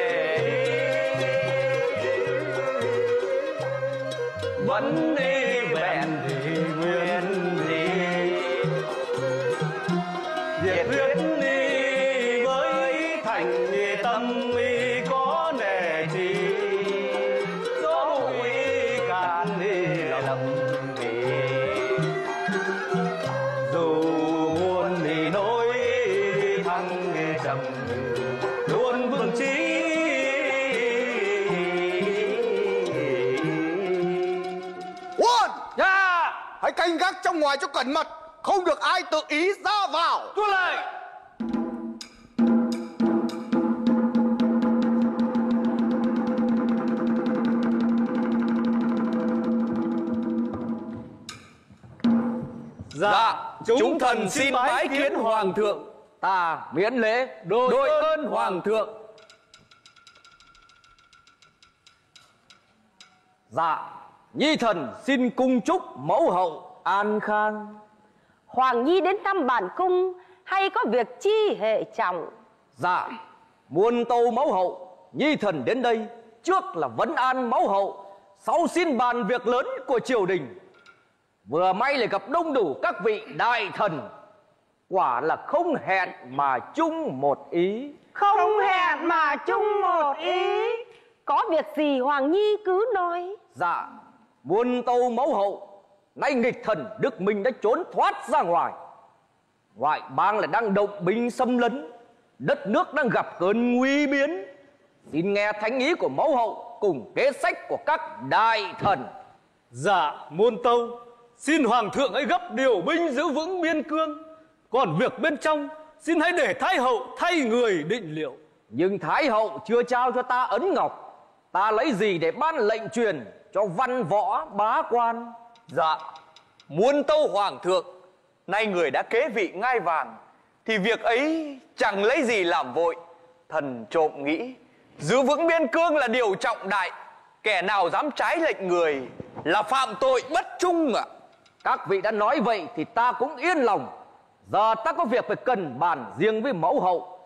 ngoài cho cẩn mật không được ai tự ý ra vào. Tuân lệnh Dạ, chúng thần xin bái kiến hoàng thượng. Ta miễn lễ Đội đội ơn ơn hoàng thượng. Dạ, nhi thần xin cung chúc mẫu hậu an khang. Hoàng Nhi đến thăm bản cung hay có việc chi hệ trọng Dạ, muôn tâu mẫu hậu, nhi thần đến đây trước là vấn an mẫu hậu, sau xin bàn việc lớn của triều đình. Vừa may lại gặp đông đủ các vị đại thần, quả là không hẹn mà chung một ý. Không hẹn mà chung một ý Có việc gì Hoàng Nhi cứ nói Dạ, muôn tâu mẫu hậu, nay nghịch thần Đức Minh đã trốn thoát ra ngoài. Ngoại bang lại đang động binh xâm lấn, đất nước đang gặp cơn nguy biến. Xin nghe thánh ý của mẫu hậu cùng kế sách của các đại thần. Dạ, môn tâu, xin hoàng thượng hãy gấp điều binh giữ vững biên cương. Còn việc bên trong, xin hãy để thái hậu thay người định liệu. Nhưng Thái hậu chưa trao cho ta ấn ngọc, ta lấy gì để ban lệnh truyền cho văn võ bá quan? Dạ, muốn tâu hoàng thượng, nay người đã kế vị ngai vàng, thì việc ấy chẳng lấy gì làm vội. Thần trộm nghĩ, giữ vững biên cương là điều trọng đại, kẻ nào dám trái lệnh người là phạm tội bất trung ạ. Các vị đã nói vậy thì ta cũng yên lòng. Giờ ta có việc phải cần bàn riêng với mẫu hậu.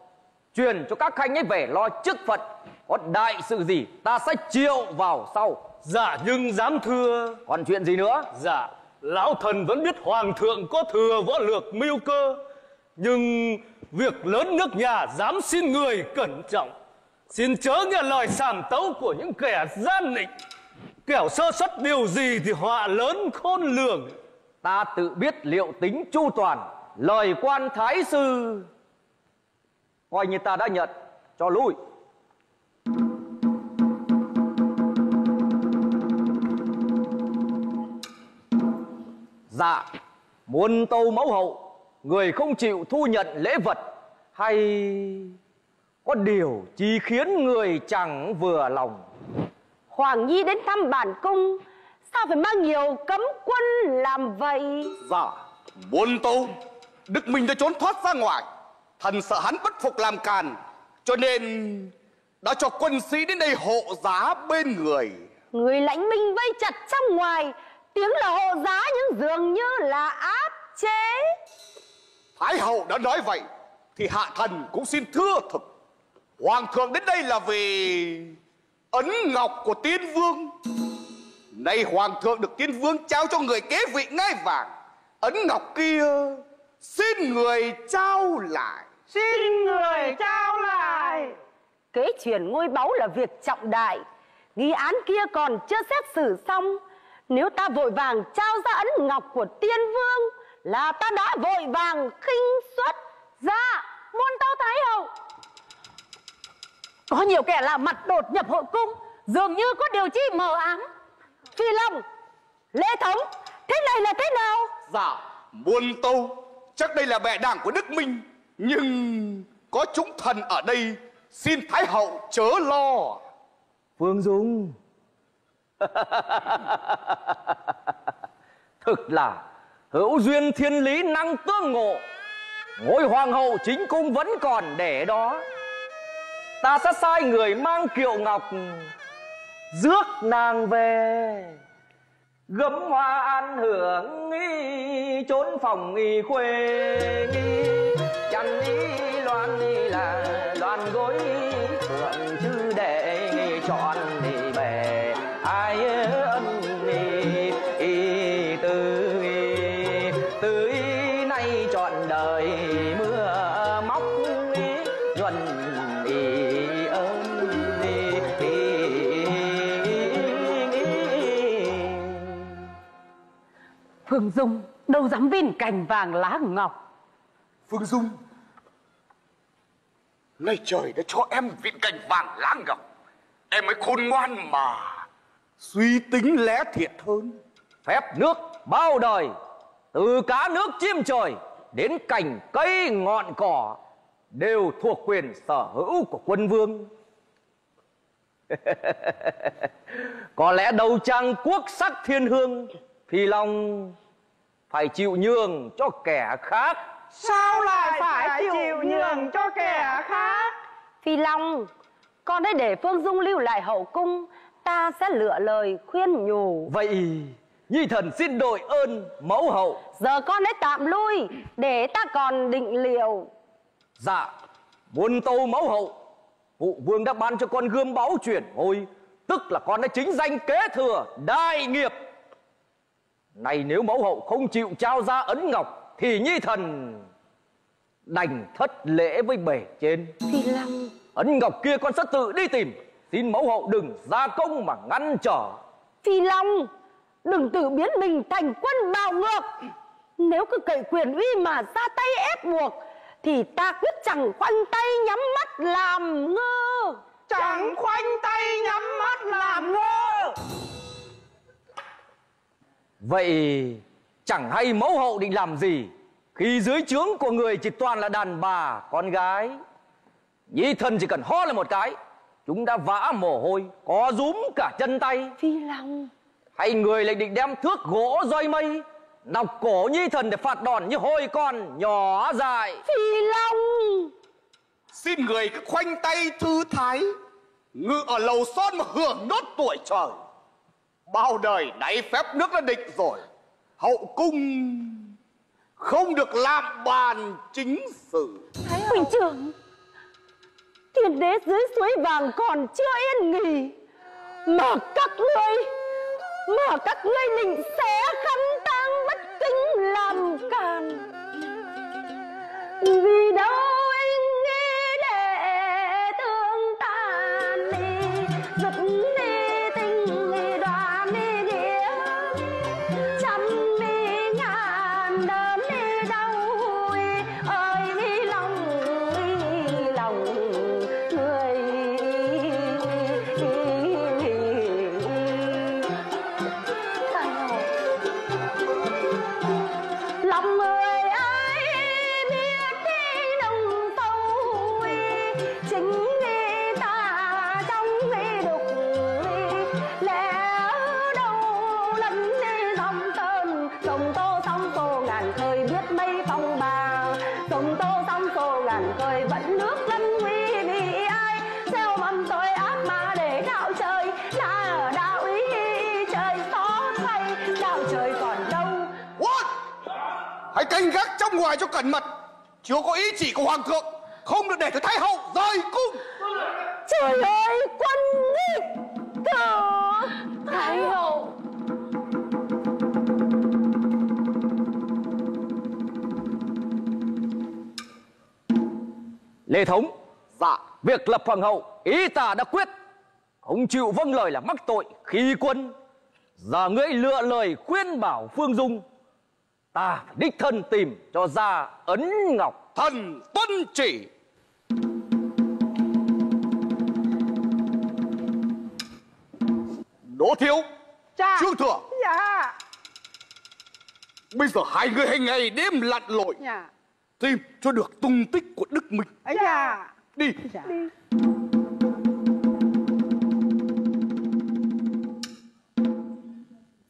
Truyền cho các khanh ấy về lo chức phận. Có đại sự gì ta sẽ triệu vào sau. Dạ nhưng dám thưa Còn chuyện gì nữa? Dạ Lão thần vẫn biết hoàng thượng có thừa võ lược mưu cơ Nhưng việc lớn nước nhà dám xin người cẩn trọng Xin chớ nghe lời sàm tấu của những kẻ gian nịnh Kẻo sơ suất điều gì thì họa lớn khôn lường Ta tự biết liệu tính chu toàn. Lời quan thái sư coi như ta đã nhận cho lui. Dạ, muôn tâu mẫu hậu, người không chịu thu nhận lễ vật hay có điều chi khiến người chẳng vừa lòng. Hoàng Nhi đến thăm bản cung Sao phải mang nhiều cấm quân làm vậy Dạ, muôn tâu, Đức Minh đã trốn thoát ra ngoài. Thần sợ hắn bất phục làm càn, cho nên đã cho quân sĩ đến đây hộ giá bên người. Người lãnh minh vây chặt trong ngoài Tiếng là hộ giá nhưng dường như là áp chế Thái hậu đã nói vậy, thì hạ thần cũng xin thưa thực. Hoàng thượng đến đây là vì ấn ngọc của tiên vương. Nay hoàng thượng được tiên vương trao cho người kế vị ngai vàng. Ấn ngọc kia xin người trao lại. Xin người trao lại Kế chuyển ngôi báu là việc trọng đại Nghi án kia còn chưa xét xử xong Nếu ta vội vàng trao ra ấn ngọc của tiên vương Là ta đã vội vàng khinh xuất Dạ, muôn tâu thái hậu. Có nhiều kẻ lạ mặt đột nhập hội cung, dường như có điều chi mờ ám. Phi Long Lễ thống Thế này là thế nào Dạ, muôn tâu, chắc đây là bệ đảng của Đức Minh. Nhưng có chúng thần ở đây, xin Thái hậu chớ lo. Phương Dung Thực là, hữu duyên thiên lý năng tương ngộ, Ngôi hoàng hậu chính cung vẫn còn để đó. Ta sẽ sai người mang kiệu ngọc, Rước nàng về. Gấm hoa an hưởng nghi, Trốn phòng y khuê nghi. Chăn y loan đi là loan gối dám vin cành vàng lá ngọc. Phương Dung Nay trời đã cho em vịn cành vàng lá ngọc. Em mới khôn ngoan mà. Suy tính lẽ thiệt hơn. Phép nước bao đời, từ cá nước chim trời đến cành cây ngọn cỏ đều thuộc quyền sở hữu của quân vương. Có lẽ đầu trang quốc sắc thiên hương, phi long phải chịu nhường cho kẻ khác. Sao lại phải chịu nhường cho kẻ khác? Phi Long, con hãy để Phương Dung lưu lại hậu cung, ta sẽ lựa lời khuyên nhủ. vậy nhi thần xin đội ơn mẫu hậu. Giờ con hãy tạm lui, để ta còn định liệu. dạ muôn tâu mẫu hậu phụ vương đã ban cho con gươm báu chuyển ngôi. Tức là con đã chính danh kế thừa đại nghiệp này nếu mẫu hậu không chịu trao ra ấn ngọc thì nhi thần đành thất lễ với bề trên. Phi Long, ấn ngọc kia con sẽ tự đi tìm. Xin mẫu hậu đừng ra công mà ngăn trở. Phi Long, đừng tự biến mình thành quân bạo ngược. Nếu cứ cậy quyền uy mà ra tay ép buộc, thì ta quyết chẳng khoanh tay nhắm mắt làm ngơ. Chẳng khoanh tay nhắm mắt làm ngơ vậy chẳng hay mẫu hậu định làm gì? Khi dưới trướng của người chỉ toàn là đàn bà con gái. Nhi thần chỉ cần ho lên một cái chúng đã vã mồ hôi có rúm cả chân tay. Phi Long, hay người lại định đem thước gỗ roi mây nọc cổ nhi thần để phạt đòn như hồi con nhỏ dại. Phi Long. Xin người cứ khoanh tay thư thái Ngự ở lầu son mà hưởng nốt tuổi trời Bao đời nay phép nước đã định rồi Hậu cung Không được làm bàn chính sự Huynh trưởng, thiên đế dưới suối vàng còn chưa yên nghỉ. Mà các ngươi, mà các ngươi định xé khăn tang bất kính làm càn. Vì đâu canh gác trong ngoài cho cẩn mật. Chưa có ý chỉ của hoàng thượng Không được để cho thái hậu rời cung. Trời ơi, quân nghịch. Tử Thái hậu. Lê thống dạ. việc lập hoàng hậu ý ta đã quyết. Không chịu vâng lời là mắc tội khi quân. Giờ ngươi lựa lời khuyên bảo phương dung ta phải đích thân tìm cho ra ấn ngọc. Thần tuân chỉ. Đỗ thiếu. Cha. Trương thừa. Dạ. Bây giờ hai người hay ngày đêm lặn lội. Dạ. Tìm cho được tung tích của Đức Minh. Ấy Dạ Đi. Dạ.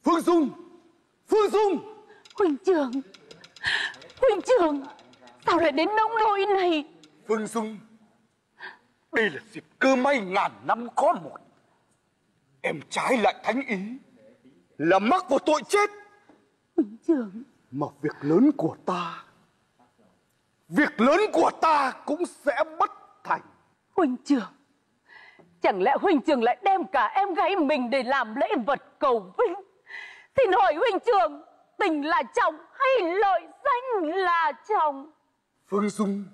Phương Dung. Phương Dung Huynh trưởng Huynh trưởng Sao lại đến nông nỗi này? Phương Dung Đây là dịp cơ may ngàn năm có một. Em trái lại thánh ý Là mắc vào tội chết. Huynh trưởng Mà việc lớn của ta Việc lớn của ta cũng sẽ bất thành. Huynh trưởng Chẳng lẽ huynh trưởng lại đem cả em gái mình để làm lễ vật cầu vinh? Xin hỏi huynh trưởng Tình là chồng hay lợi danh là chồng? Phương Dung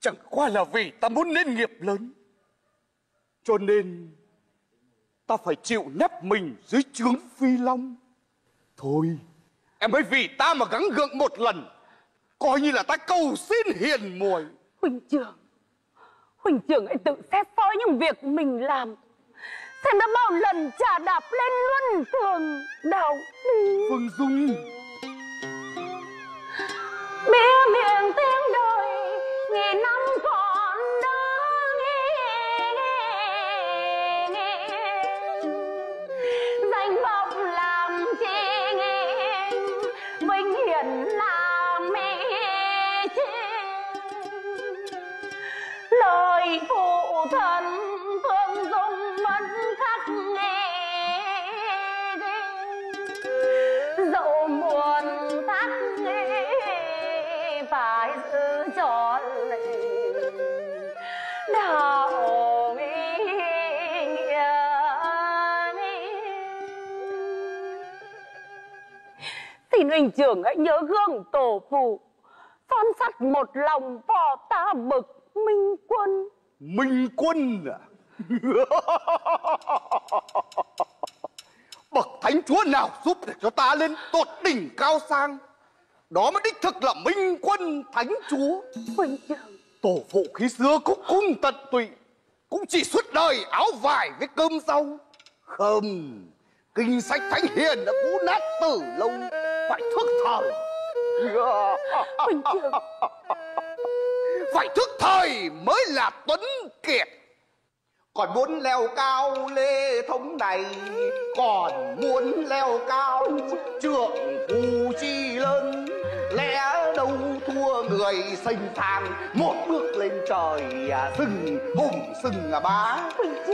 Chẳng qua là vì ta muốn nên nghiệp lớn Cho nên Ta phải chịu nép mình dưới trướng phi long. Thôi Em hãy vì ta mà gắng gượng một lần Coi như là ta cầu xin hiền muội. Huynh trưởng Huynh trưởng hãy tự xét soi những việc mình làm Thành đã bao lần trà đạp lên luân thường đạo lý. Phương Dung. Mía miệng tiếng đời Nghìn năm còn huynh trưởng hãy nhớ gương tổ phụ. Son sắt một lòng phò ta bực minh quân. Minh quân à? Bậc thánh chúa nào giúp để cho ta lên tột đỉnh cao sang? Đó mới đích thực là minh quân thánh chúa. Huynh trưởng. Tổ phụ khi xưa cũng cung tận tụy Cũng chỉ suốt đời áo vải với cơm rau. Không Kinh sách thánh hiền đã cũ nát từ lâu Phải thức thời. Huynh trưởng Phải thức thời mới là tuấn kiệt. Còn muốn leo cao lê thống này Còn muốn leo cao trượng phù chi lớn Lẽ đâu thua người sinh thang Một bước lên trời à, sừng hùng sừng à bá.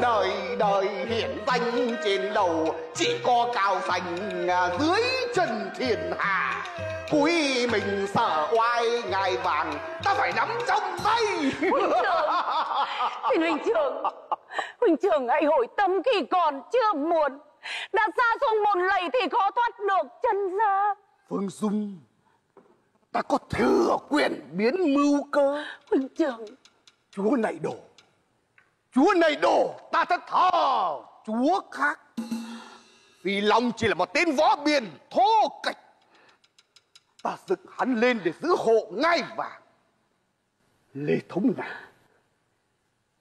Đời đời hiển danh trên đầu Chỉ có cao xanh à, dưới chân thiên hạ. Cúi mình sợ oai ngài vàng Ta phải nắm trong tay. Huynh trưởng xin huynh trưởng huynh trưởng hãy hồi tâm khi còn chưa muộn đã xa xuống một lầy thì khó thoát được chân ra. Phương Dung Ta có thừa quyền biến mưu cơ. Huynh trưởng. Chúa này đổ. Chúa này đổ Ta thật thờ Chúa khác. Vì lòng chỉ là một tên võ biền thô kệch. Ta dựng hắn lên để giữ hộ ngai vàng. Lê Thống này.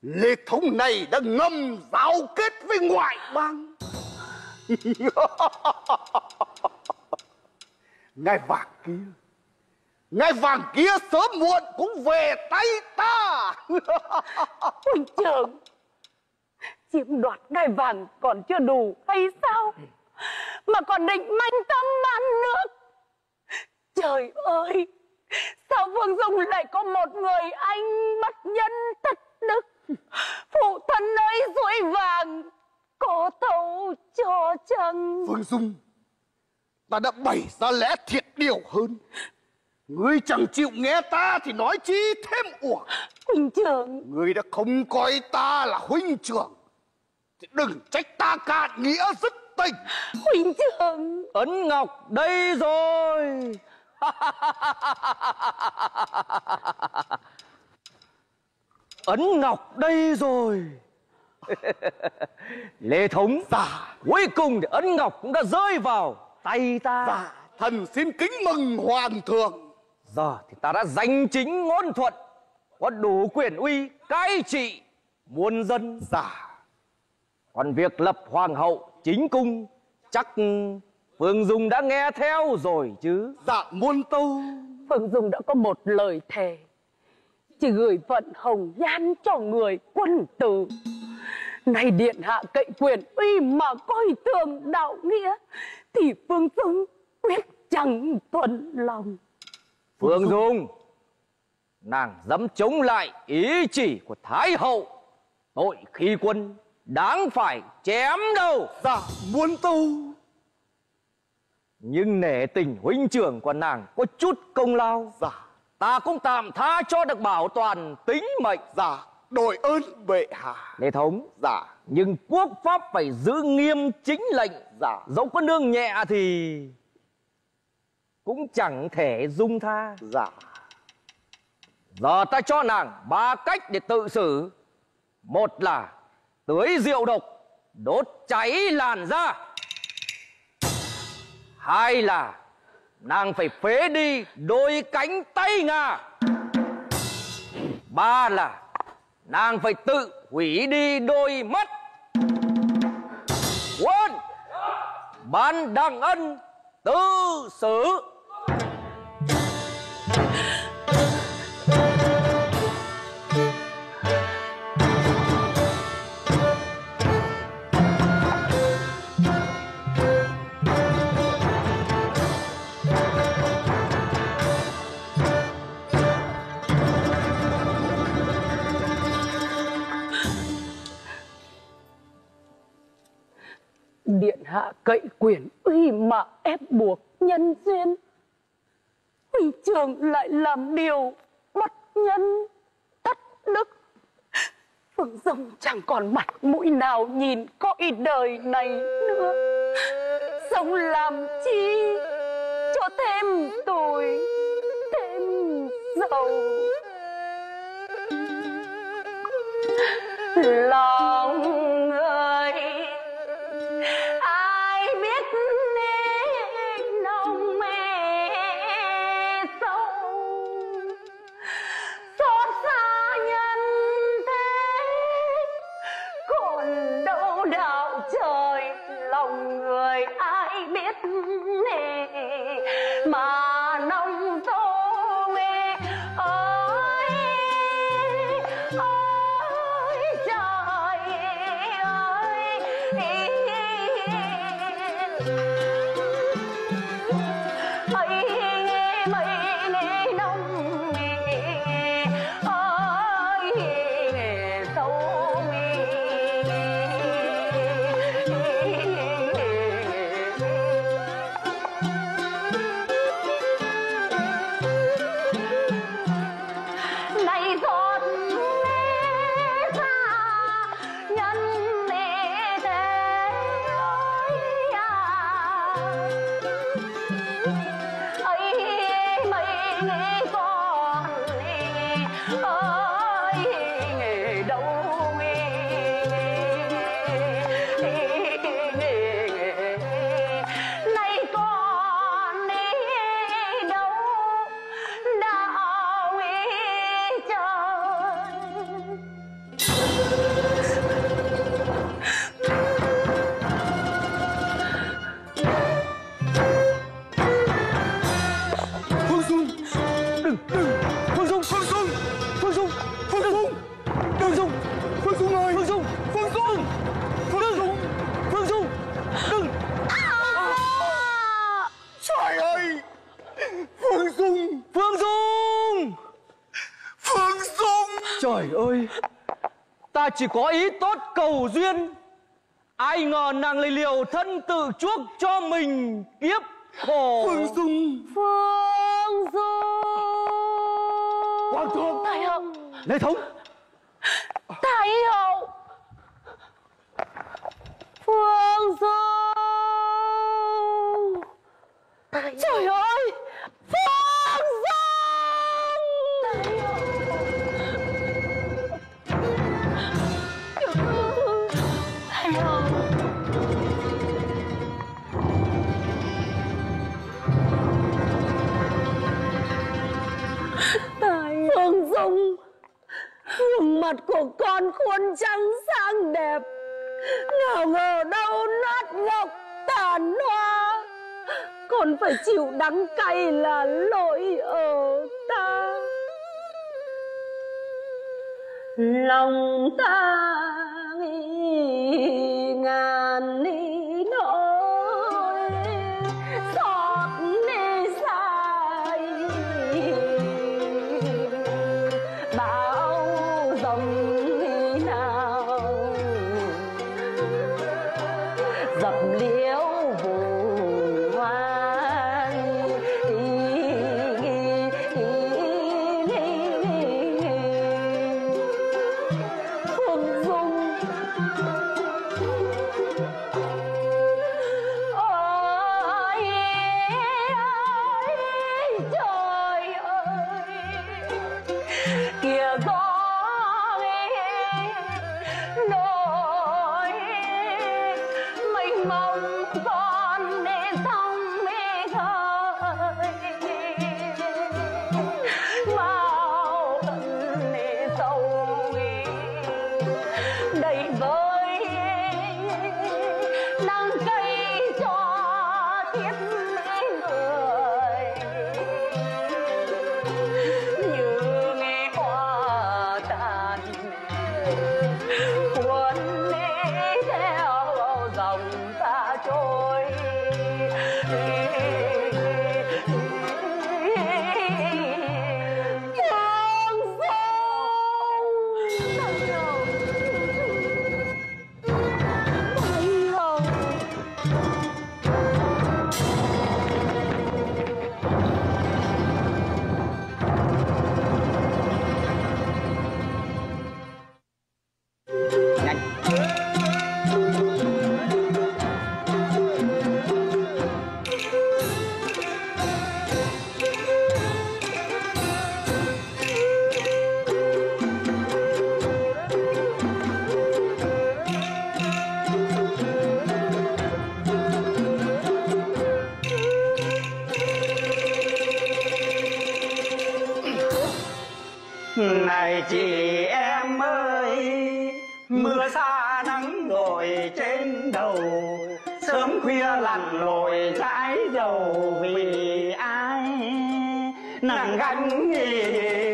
Lê Thống này đã ngầm giao kết với ngoại bang. Ngai vàng kia Ngai vàng kia sớm muộn cũng về tay ta. Huynh trưởng chiếm đoạt ngai vàng còn chưa đủ hay sao? Mà còn định manh tâm man nước. Trời ơi sao vương dung lại có một người anh bất nhân thất đức? Phụ thân ấy rũi vàng có thấu cho chăng? Phương Dung Ta đã bày ra lẽ thiệt điều hơn Ngươi chẳng chịu nghe ta thì nói chi thêm uổng. Huynh trưởng Ngươi đã không coi ta là huynh trưởng Thì đừng trách ta cạn nghĩa dứt tình. Huynh trưởng ấn ngọc đây rồi. Ấn ngọc đây rồi. Lê thống. Dạ. Cuối cùng thì ấn ngọc cũng đã rơi vào tay ta. Dạ. Thần xin kính mừng hoàng thượng giờ thì ta đã danh chính ngôn thuận có đủ quyền uy cai trị muôn dân Dạ còn việc lập hoàng hậu chính cung chắc phương dung đã nghe theo rồi chứ. Dạ muôn tâu. Phương Dung đã có một lời thề Chỉ gửi vận hồng nhan cho người quân tử. Này điện hạ cậy quyền uy mà coi thường đạo nghĩa Thì Phương Dung quyết chẳng thuận lòng Phương Dung Nàng dám chống lại ý chỉ của Thái hậu. Tội khi quân đáng phải chém đầu. Dạ muôn tâu Nhưng nể tình huynh trưởng của nàng có chút công lao. Dạ. Ta cũng tạm tha cho được bảo toàn tính mệnh. Dạ Đội ơn bệ hạ. Lê Thống. Dạ. Nhưng quốc pháp phải giữ nghiêm chính lệnh. Dạ. Dẫu có nương nhẹ thì Cũng chẳng thể dung tha. Dạ. Giờ ta cho nàng ba cách để tự xử. Một là tưới rượu độc Đốt cháy làn da. Hai là nàng phải phế đi đôi cánh tay ngà Ba là nàng phải tự hủy đi đôi mắt. Quân Ban đặng ân tư xử hạ cậy quyền uy mà ép buộc nhân duyên. Huynh trường lại làm điều bất nhân thất đức Phương Dung chẳng còn mặt mũi nào nhìn cõi đời này nữa. Sống làm chi cho thêm tuổi, thêm giàu. Lòng ơi. Chỉ có ý tốt cầu duyên. Ai ngờ nàng lại liều thân tự chuốc cho mình kiếp khổ. Phương Dung. Phương Dung. Hoàng thượng. Thái hậu. Lê Thống. Thái hậu. Phương Dung. Trời ơi mặt của con khuôn trắng sang đẹp. Nào ngờ đâu nát ngọc tàn hoa. Còn phải chịu đắng cay là lỗi ở ta. Lòng ta nắng nổi trên đầu. Sớm khuya lặn lội dãi dầu vì ai? Nặng gánh nghỉ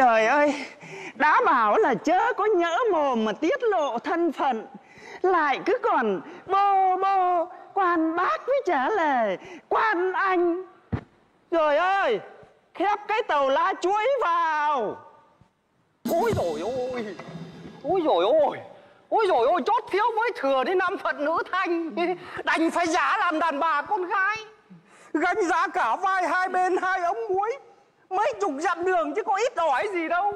Ôi giời ơi Đã bảo là chớ có nhỡ mồm mà tiết lộ thân phận. Lại cứ còn bô bô Quan bác mới trả lời Quan anh. Trời ơi Khép cái tàu lá chuối vào. Ôi rồi ôi Ôi rồi ôi Ôi rồi ôi chót thiếu mới thừa đến năm phận nữ thanh. Đành phải giả làm đàn bà con gái. Gánh giá cả vai hai bên hai ống muối Mấy chục dặm đường chứ có ít ỏi gì đâu.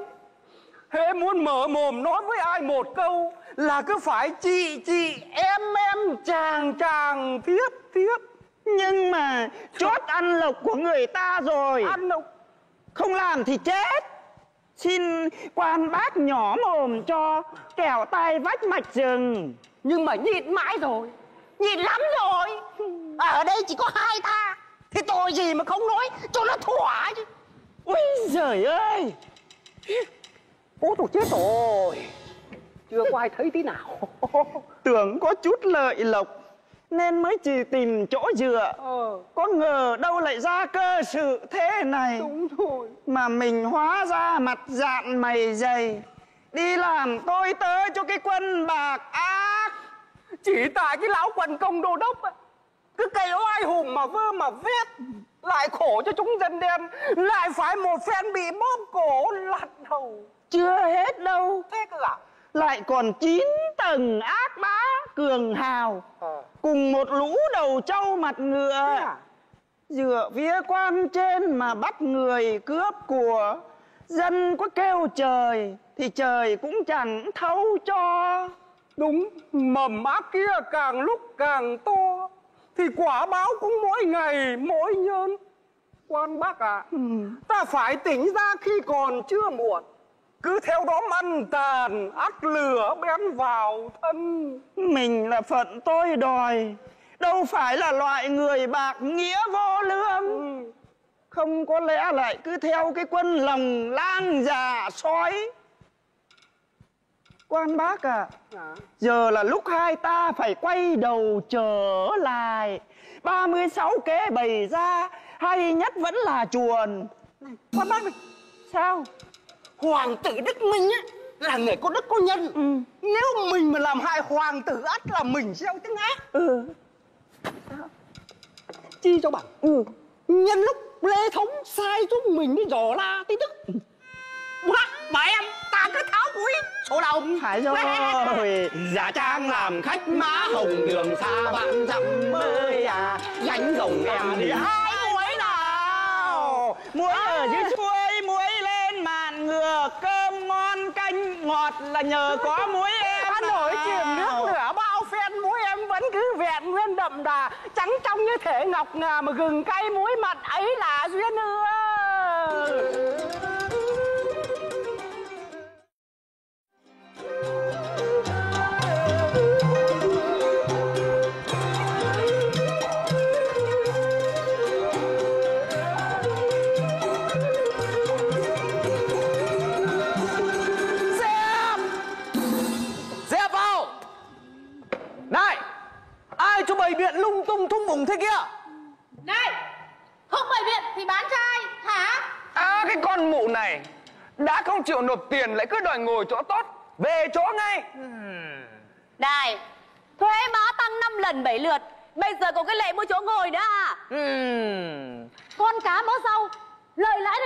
Hễ muốn mở mồm nói với ai một câu Là cứ phải chị chị em em chàng chàng thiếp thiếp. Nhưng mà chót ăn lộc của người ta rồi. Ăn lộc? Không làm thì chết. Xin quan bác nhỏ mồm cho Kẻo tay vách mạch rừng. Nhưng mà nhịn mãi rồi. Nhịn lắm rồi. Ở đây chỉ có hai ta. Thì tội gì mà không nói cho nó thỏa chứ Ôi giời ơi! Ôi tôi chết rồi. Chưa có ai thấy tí nào. Tưởng có chút lợi lộc Nên mới chỉ tìm chỗ dựa. Có ngờ đâu lại ra cơ sự thế này. Đúng rồi. Mà mình hóa ra mặt dạn mày dày. Đi làm tôi tớ cho cái quân bạc ác. Chỉ tại cái lão quần công đô đốc ấy, Cứ cây oai hùng mà vơ mà vét lại khổ cho chúng dân đen lại phải một phen bị bóp cổ lặt đầu. Chưa hết đâu. Thế cơ à? Lại còn chín tầng ác bá cường hào cùng một lũ đầu trâu mặt ngựa. Dựa phía quan trên mà bắt người cướp của. Dân có kêu trời thì trời cũng chẳng thấu cho. Đúng mầm ác kia càng lúc càng to thì quả báo cũng mỗi ngày mỗi nhân quan bác ạ ta phải tỉnh ra khi còn chưa muộn. Cứ theo đó ăn tàn ắt lửa bén vào thân. Mình là phận tôi đòi đâu phải là loại người bạc nghĩa vô lương. Không có lẽ lại cứ theo cái quân lòng lang già sói quan bác à Giờ là lúc hai ta phải quay đầu trở lại. 36 kế bày ra Hay nhất vẫn là chuồn. Quan bác này Sao? Hoàng tử Đức Minh á Là người có đức có nhân. Nếu mình mà làm hại hoàng tử ắt là mình gieo tiếng ác. Ừ. Sao? Chi cho bằng. Ừ. Nhân lúc Lê Thống sai chúng mình mới dò la tí đức Bà, bà em ta cứ tháo mũi số đồng phải rồi. Giả trang làm khách má hồng đường xa vạn dặm ơi à. Gánh gồng em đi hai muối nào. Muối ở dưới suối muối lên màn ngừa cơm ngon canh ngọt là nhờ có muối em Ăn nổi chìm nước lửa bao phen muối em vẫn cứ vẹn nguyên đậm đà. Trắng trong như thể ngọc ngà mà gừng cay muối mặn ấy là duyên ưa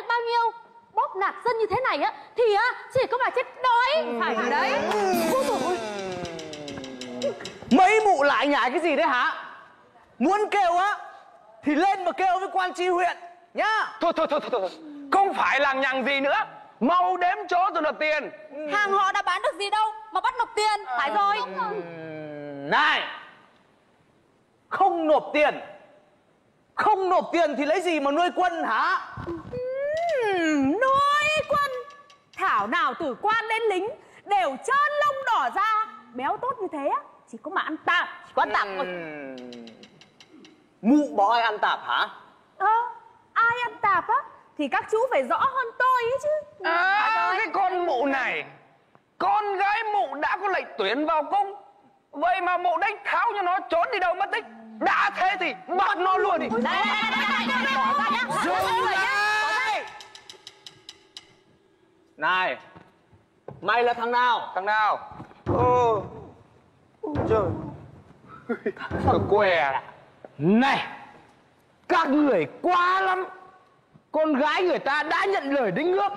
được bao nhiêu bóp nạt dân như thế này á thì á chỉ có mà chết đói. Phải phải đấy. Ôi dồi ôi. Mấy mụ lại nhảy cái gì đấy hả? Muốn kêu á thì lên mà kêu với quan tri huyện nhá. Thôi thôi thôi thôi, thôi. Không phải lằng nhằng gì nữa. Mau đếm chỗ rồi nộp tiền. Hàng họ đã bán được gì đâu mà bắt nộp tiền phải rồi. Này Không nộp tiền. Không nộp tiền thì lấy gì mà nuôi quân hả? Nuôi quân thảo nào từ quan đến lính đều trơn lông đỏ ra béo tốt như thế á chỉ có mà ăn tạm chỉ có ăn tạm thôi Mụ bảo ai ăn tạp hả? ơ ai ăn tạp á thì các chú phải rõ hơn tôi ấy chứ À cái con mụ này Con gái mụ đã có lệnh tuyển vào cung Vậy mà mụ đánh tháo cho nó trốn đi đâu mất tích Đã thế thì bắt nó luôn đi đây đây đây đây đây bỏ ra nhá bỏ ra người nhá Này Mày là thằng nào? Thằng nào? Ồ. Trời. Thằng què Này Các người quá lắm. Con gái người ta đã nhận lời đính ước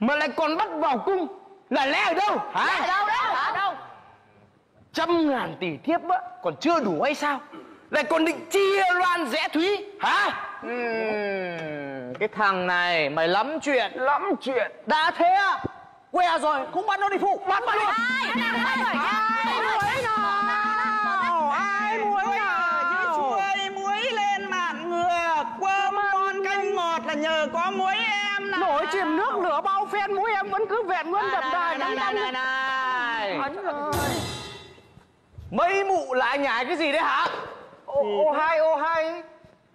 Mà lại còn bắt vào cung. Là lẽ ở đâu? Hả ở đâu đâu ở đâu? Trăm ngàn tỷ thiếp á Còn chưa đủ hay sao? Lại còn định chia loan rẽ thúy? Hả Cái thằng này mày lắm chuyện Lắm chuyện Đã thế à Que rồi cũng bắt nó đi phụ Bắt nó luôn ai ai nào Ai muốn nào Dưới chuối muối lên mạn ngừa Cơm ngon canh ngọt là nhờ có muối em nào Nổi chìm nước lửa bao phen mũi em vẫn cứ vẹn nguyên đậm đài này, này, này, này Mấy mụ lại nhảy cái gì đấy hả ô hai ô hai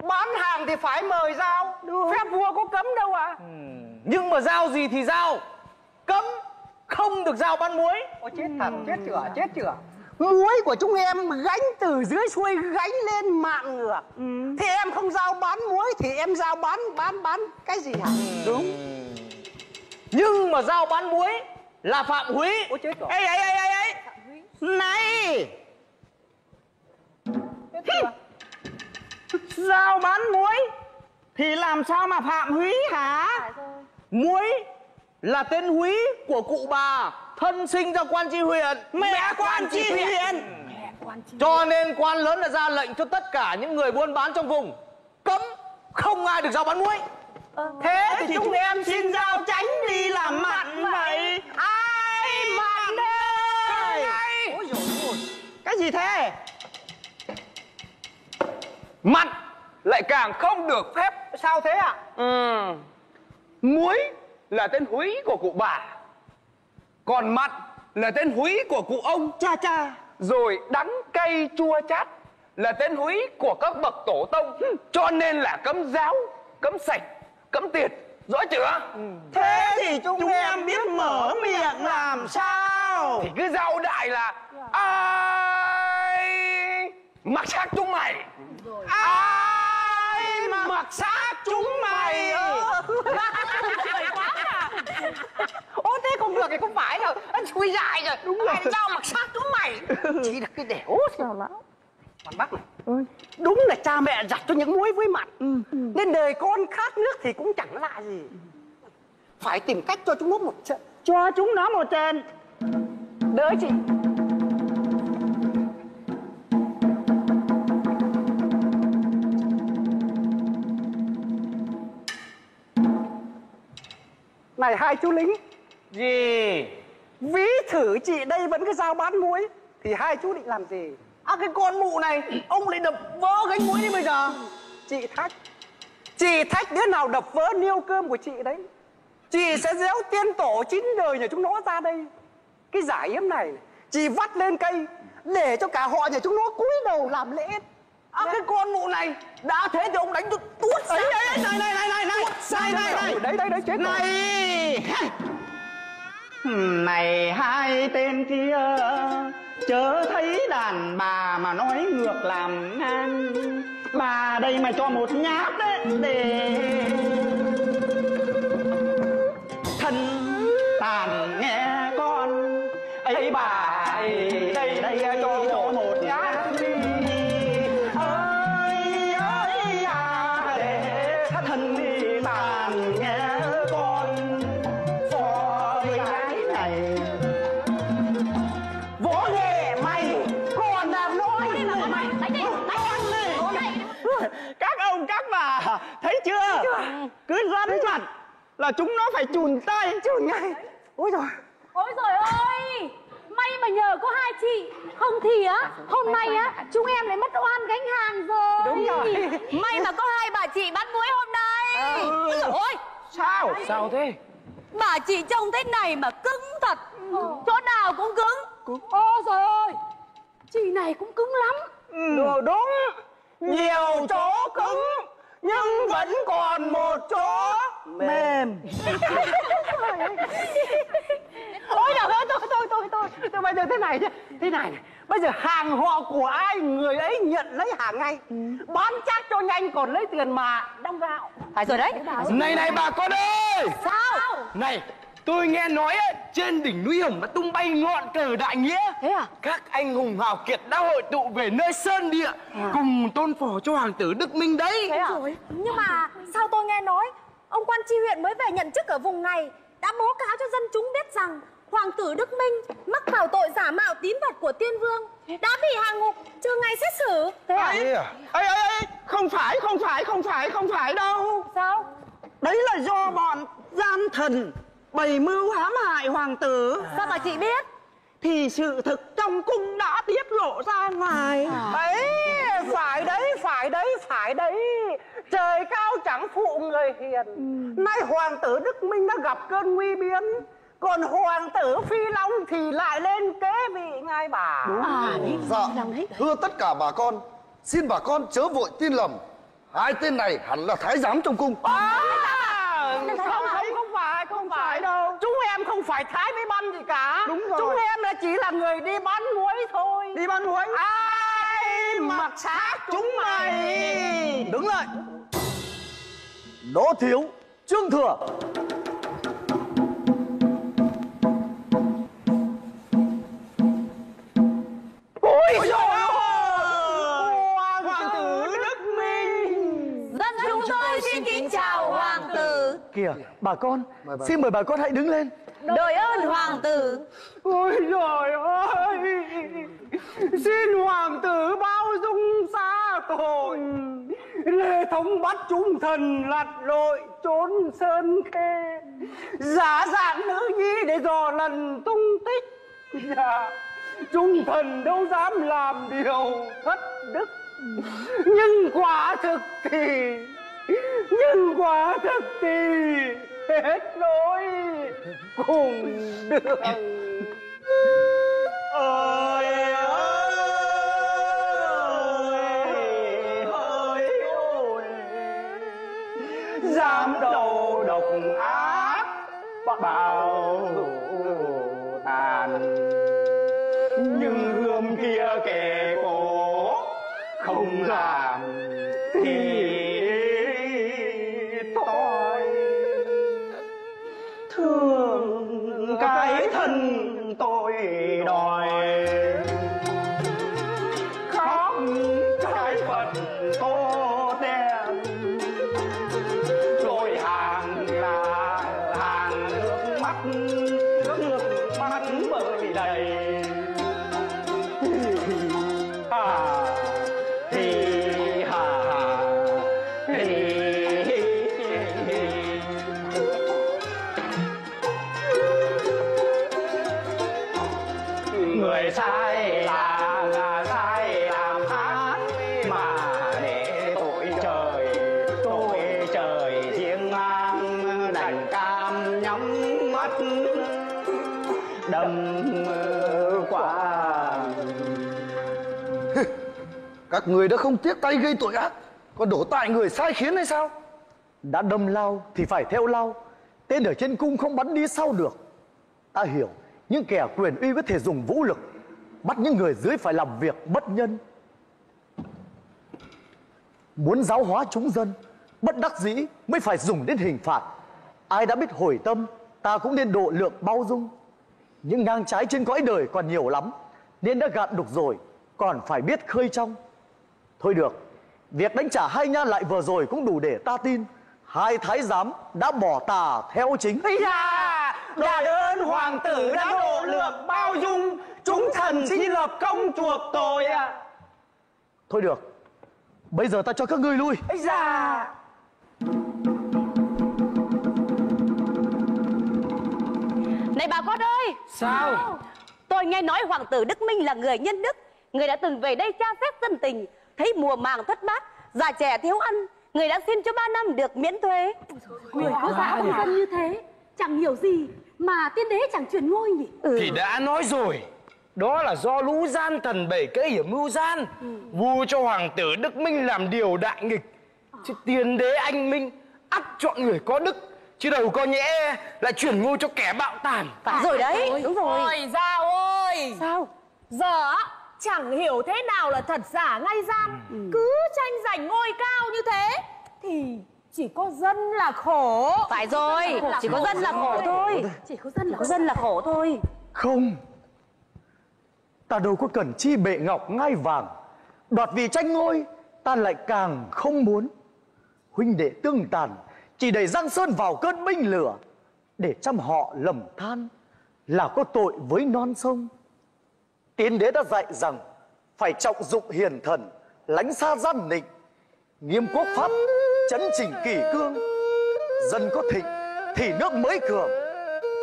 Bán hàng thì phải mời giao. Phép vua có cấm đâu à Nhưng mà giao gì thì giao. Cấm không được giao bán muối. Ôi chết thật, chết chưa, chết chưa Muối của chúng em gánh từ dưới xuôi gánh lên mạng ngược. Thì em không giao bán muối thì em giao bán bán bán cái gì hả? Đúng. Nhưng mà giao bán muối là phạm húy Ôi chết rồi. Ê ê ê ê ê. Này Giao bán muối? Thì làm sao mà phạm húy hả? Muối là tên húy của cụ bà Thân sinh ra quan tri huyện. Mẹ quan tri huyện. Cho nên quan lớn đã ra lệnh cho tất cả những người buôn bán trong vùng. Cấm không ai được giao bán muối. Thế thì chúng em xin giao tránh đi làm mặn vậy. Ai mặn đây? Cái gì thế Mặn Lại càng không được phép. Sao thế ạ? Ừ. Muối là tên húy của cụ bà. Còn mặn là tên húy của cụ ông. Cha cha. Rồi đắng cay chua chát là tên húy của các bậc tổ tông. Cho nên là cấm giáo, cấm sạch, cấm tiệt Rõ chưa? Thế thì chúng, em biết mở miệng làm sao? Thì cứ giao đại là Ai mặc xác chúng mày Mặc xác chúng mày Ô thế không được thì không phải rồi. Anh xui dài rồi. Đúng rồi. Ai sao mặc xác chúng mày? Chỉ là cái đẻo sao lão Còn bác này. Đúng là cha mẹ giặt cho những muối với mặn Nên đời con khát nước thì cũng chẳng lạ gì. Phải tìm cách cho chúng nó một trận. Cho chúng nó một trận. Đỡ chị Này hai chú lính. Gì? Ví thử chị đây vẫn cứ giao bán muối Thì hai chú định làm gì? À cái con mụ này Ông lại đập vỡ gánh muối đi bây giờ. Chị thách. Chị thách đứa nào đập vỡ niêu cơm của chị đấy? Chị sẽ déo tiên tổ chín đời nhà chúng nó ra đây. Cái giải yếm này Chị vắt lên cây Để cho cả họ nhà chúng nó cúi đầu làm lễ À cái con mụ này Đã thế thì ông đánh tôi tuốt ấy ấy này này này này này này này này. đấy đấy đấy chết này. Này hai tên kia chớ thấy đàn bà mà nói ngược làm ngang. Bà đây mà cho một nhát đấy để chưa? Cứ rắn mặt là chúng nó phải chùn tay. Chùn ngay. Ôi rồi Ôi trời ơi! May mà nhờ có hai chị. Không thì á Hôm nay á Chúng em lại mất oan gánh hàng rồi. Đúng rồi. May mà có hai bà chị bán muối hôm nay. Ừ. Ôi ôi sao? Sao thế? Bà chị trông thế này mà cứng thật. Chỗ nào cũng cứng. Ôi trời ơi! Chị này cũng cứng lắm. Đồ đúng. Nhiều chỗ cứng Nhưng vẫn còn một chỗ Mềm. Ôi trời ơi tôi tôi tôi tôi tôi bây giờ thế này chứ Thế này này. Bây giờ hàng họ của ai người ấy nhận lấy hàng ngay. Bán chắc cho nhanh còn lấy tiền mà đong gạo Phải rồi đấy. Này này bà con ơi! Sao? Này tôi nghe nói ấy, trên đỉnh núi Hồng đã tung bay ngọn cờ đại nghĩa. Thế à? Các anh hùng hào kiệt đã hội tụ về nơi sơn địa Cùng tôn phò cho hoàng tử Đức Minh đấy. Thế à? Nhưng mà sao tôi nghe nói Ông quan tri huyện mới về nhận chức ở vùng này Đã báo cáo cho dân chúng biết rằng Hoàng tử Đức Minh mắc vào tội giả mạo tín vật của tiên vương Đã bị hạ ngục chờ ngày xét xử. Thế à? Ấy ấy ấy không phải không phải không phải không phải đâu. Sao? Đấy là do bọn gian thần bày mưu hãm hại hoàng tử. Sao mà chị biết? Thì sự thực trong cung đã tiết lộ ra ngoài. Ấy phải đấy phải đấy phải đấy. Trời cao chẳng phụ người hiền. Nay hoàng tử đức minh đã gặp cơn nguy biến. Còn hoàng tử phi long thì lại lên kế vị ngai bà. Dạ. thưa tất cả bà con Xin bà con chớ vội tin lầm. Hai tên này hẳn là thái giám trong cung. À, không không không phải không phải. đâu. Chúng em không phải thái với băm gì cả. Đúng rồi. Chúng em là chỉ là người đi bán muối thôi. Đi bán muối. Ai mặc xác chúng mày? Đứng lại. Đỗ Thiếu Trương Thừa bà con Xin mời bà con hãy đứng lên. Đội ơn hoàng tử. Ôi trời ơi! Xin hoàng tử bao dung xa tội. Lê thống bắt chúng thần lặn lội trốn sơn khê. Giả dạng nữ nhi để dò lần tung tích. Dạ chúng thần đâu dám làm điều thất đức. Nhưng quả thực thì nhưng quả thực thì hết nỗi cùng đường. Ơi ơi ơi ôi. Dám đầu độc ác bảo người đã không tiếc tay gây tội ác Còn đổ tại người sai khiến hay sao? Đã đâm lao thì phải theo lao, Tên ở trên cung không bắn đi sau được? Ta hiểu, Những kẻ quyền uy có thể dùng vũ lực, Bắt những người dưới phải làm việc bất nhân. Muốn giáo hóa chúng dân, Bất đắc dĩ mới phải dùng đến hình phạt. Ai đã biết hồi tâm, Ta cũng nên độ lượng bao dung. Những ngang trái trên cõi đời còn nhiều lắm, Nên đã gạt đục rồi, Còn phải biết khơi trong. Thôi được Việc đánh trả hai nha lại vừa rồi cũng đủ để ta tin. Hai thái giám đã bỏ tà theo chính. Ây da, đà ơn hoàng tử đã độ lượng bao dung. Chúng thần xin lập công chuộc tội à Thôi được Bây giờ ta cho các ngươi lui. Ây da. Này bà con ơi! Sao? Tôi nghe nói hoàng tử Đức Minh là người nhân đức. Người đã từng về đây tra xét dân tình Thấy mùa màng thất bát Già trẻ thiếu ăn Người đã xin cho ba năm được miễn thuế. Người có giá con dân như thế Chẳng hiểu gì Mà tiên đế chẳng truyền ngôi nhỉ? Thì đã nói rồi Đó là do lũ gian thần bảy cái hiểm mưu gian Vua cho hoàng tử Đức Minh làm điều đại nghịch. Chứ tiền đế anh Minh ắt chọn người có đức Chứ đâu có nhẽ lại chuyển ngôi cho kẻ bạo tàn. Phải rồi đấy Đúng rồi. Ôi dao ơi! Sao? Giờ á chẳng hiểu thế nào là thật giả ngay gian Cứ tranh giành ngôi cao như thế Thì chỉ có dân là khổ. Phải rồi Chỉ có dân là khổ. thôi. Chỉ có dân là Có dân là khổ thôi. Không. Ta đâu có cần chi bệ ngọc ngai vàng. Đoạt vì tranh ngôi Ta lại càng không muốn. Huynh đệ tương tàn Chỉ đẩy Giang Sơn vào cơn binh lửa. Để trăm họ lầm than Là có tội với non sông Tiên đế đã dạy rằng Phải trọng dụng hiền thần, Lánh xa gian nịnh, Nghiêm quốc pháp, Chấn chỉnh kỷ cương. Dân có thịnh Thì nước mới cường.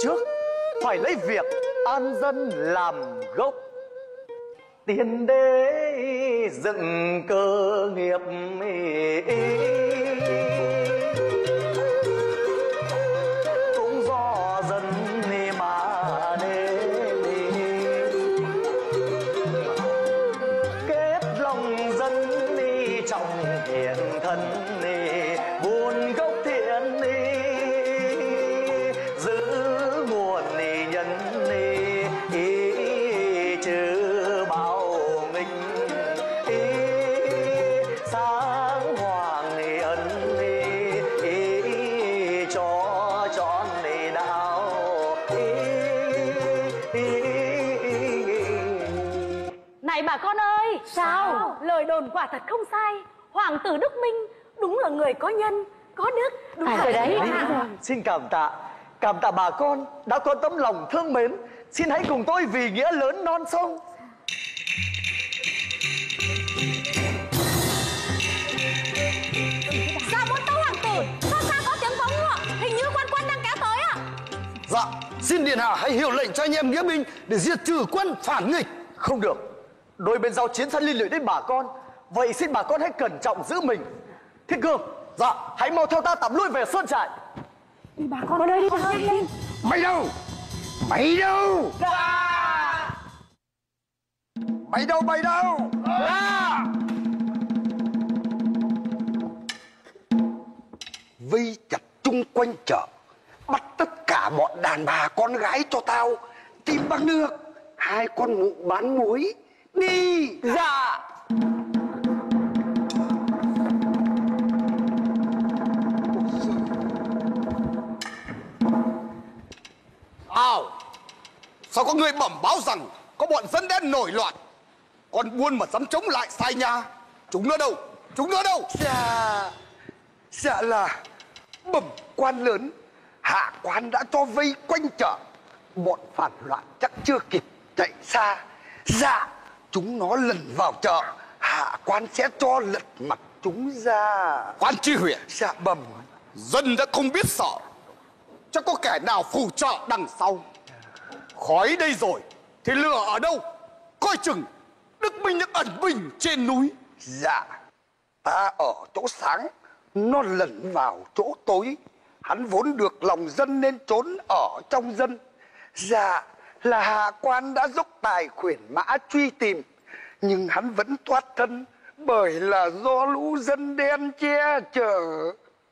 Trước phải lấy việc an dân làm gốc. Tiên đế dựng cơ nghiệp mỹ. Hoàng tử Đức Minh Đúng là người có nhân Có đức Đúng À, rồi đấy. Xin cảm tạ. Cảm tạ bà con đã có tấm lòng thương mến. Xin hãy cùng tôi vì nghĩa lớn non sông. Sao muốn tấu hoàng tử Sao xa có tiếng phóng ngựa? Hình như quan quân đang kéo tới à Dạ Xin điện hạ hãy hiệu lệnh cho anh em nghĩa binh Để diệt trừ quân phản nghịch. Không được. Đôi bên giao chiến sẽ liên lụy đến bà con Vậy xin bà con hãy cẩn trọng giữ mình. Thiên cương Dạ Hãy mau theo ta tạm lui về sơn trại. Đi bà con ơi đi bà con lên Mày đâu? Mày đâu? Mày đâu mày đâu? Vây chặt chung quanh chợ Bắt tất cả bọn đàn bà con gái cho tao Tìm bằng được. Hai con mụ bán muối Đi. Dạ Sao có người bẩm báo rằng Có bọn dân đen nổi loạn? Còn buôn mà dám chống lại sai nha. Chúng nó đâu? Chúng nó đâu? Dạ. Dạ là Bẩm quan lớn. Hạ quan đã cho vây quanh chợ. Bọn phản loạn chắc chưa kịp chạy xa. Dạ Chúng nó lần vào chợ. Hạ quan sẽ cho lật mặt chúng ra. Quan tri huyện Dạ bẩm. Dân đã không biết sợ. Chắc có kẻ nào phù trợ đằng sau Khói đây rồi. Thì lửa ở đâu? Coi chừng Đức Minh đang ẩn mình trên núi. Dạ. Ta ở chỗ sáng. Nó lẩn vào chỗ tối. Hắn vốn được lòng dân nên trốn ở trong dân. Dạ là hạ quan đã dốc tài khuyển mã truy tìm. Nhưng hắn vẫn thoát thân Bởi là do lũ dân đen che chở.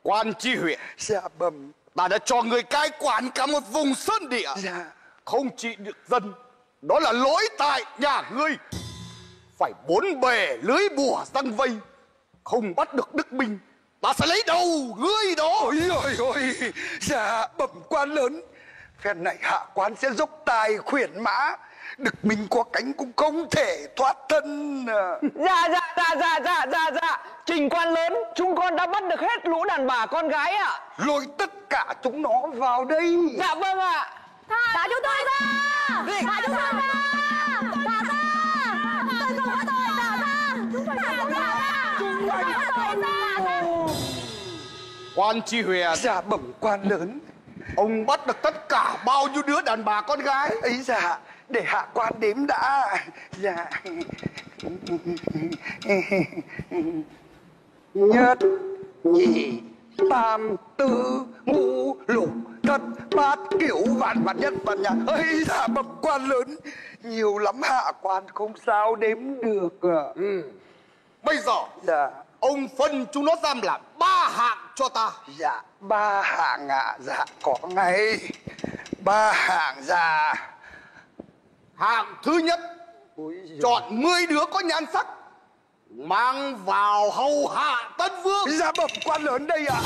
Quan tri huyện. Dạ bẩm. Ta đã cho người cai quản cả một vùng sơn địa. Dạ Không trị được dân Đó là lỗi tại nhà ngươi. Phải bốn bề lưới bùa răng vây Không bắt được Đức Minh Ta sẽ lấy đầu ngươi đó. Ôi ôi ôi Dạ bẩm quan lớn Phen này hạ quan sẽ dốc tài khuyển mã Đức Minh có cánh cũng không thể thoát thân. À. Dạ dạ dạ dạ dạ dạ dạ. Trình quan lớn Chúng con đã bắt được hết lũ đàn bà con gái ạ. Lôi tất cả chúng nó vào đây. Dạ vâng ạ Thả chúng tôi ra Thả chúng tôi ra Thả ra Tôi không có tội Thả ra Chúng phải thả ra Quan tri huyện Dạ bẩm quan lớn. Ông bắt được tất cả bao nhiêu đứa đàn bà con gái? Ấy dạ để hạ quan đếm đã. Dạ. Nhất nhị tam tư ngũ lục bát kiểu vạn vạn nhất vạn nhạc ấy dạ bẩm quan lớn. Nhiều lắm hạ quan không sao đếm được ạ. Bây giờ dạ. Ông phân chúng nó giam làm ba hạng cho ta. Dạ ba hạng ạ. Dạ có ngay. Ba hạng dạ. Hạng thứ nhất Chọn 10 đứa có nhan sắc Mang vào hầu hạ tân vương. Dạ bẩm quan lớn đây ạ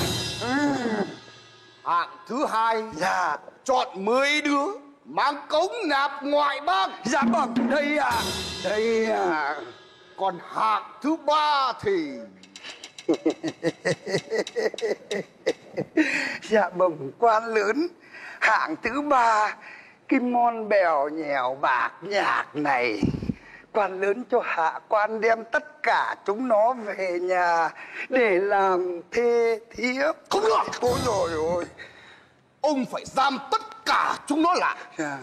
Hạng thứ hai dạ. Chọn 10 đứa Mang cống nạp ngoại bang. Dạ bẩm đây ạ. Đây ạ. Còn hạng thứ ba thì dạ bẩm quan lớn. Hạng thứ ba cái mon bèo nhèo bạc nhạc này quan lớn cho hạ quan đem tất cả chúng nó về nhà để làm thê thiếp Không được ôi rồi ôi Ông phải giam tất cả chúng nó lại dạ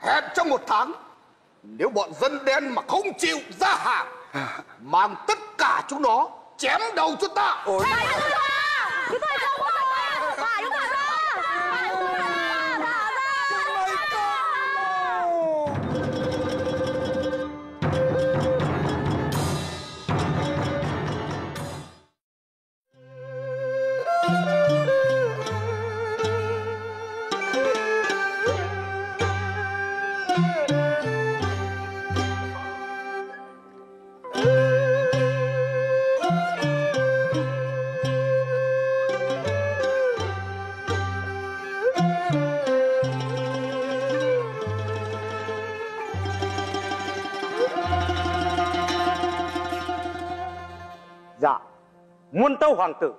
Hẹn trong một tháng Nếu bọn dân đen mà không chịu ra hàng Mang tất cả chúng nó Chém đầu cho ta ôi Chúng tôi không có Thả tâu hoàng tử,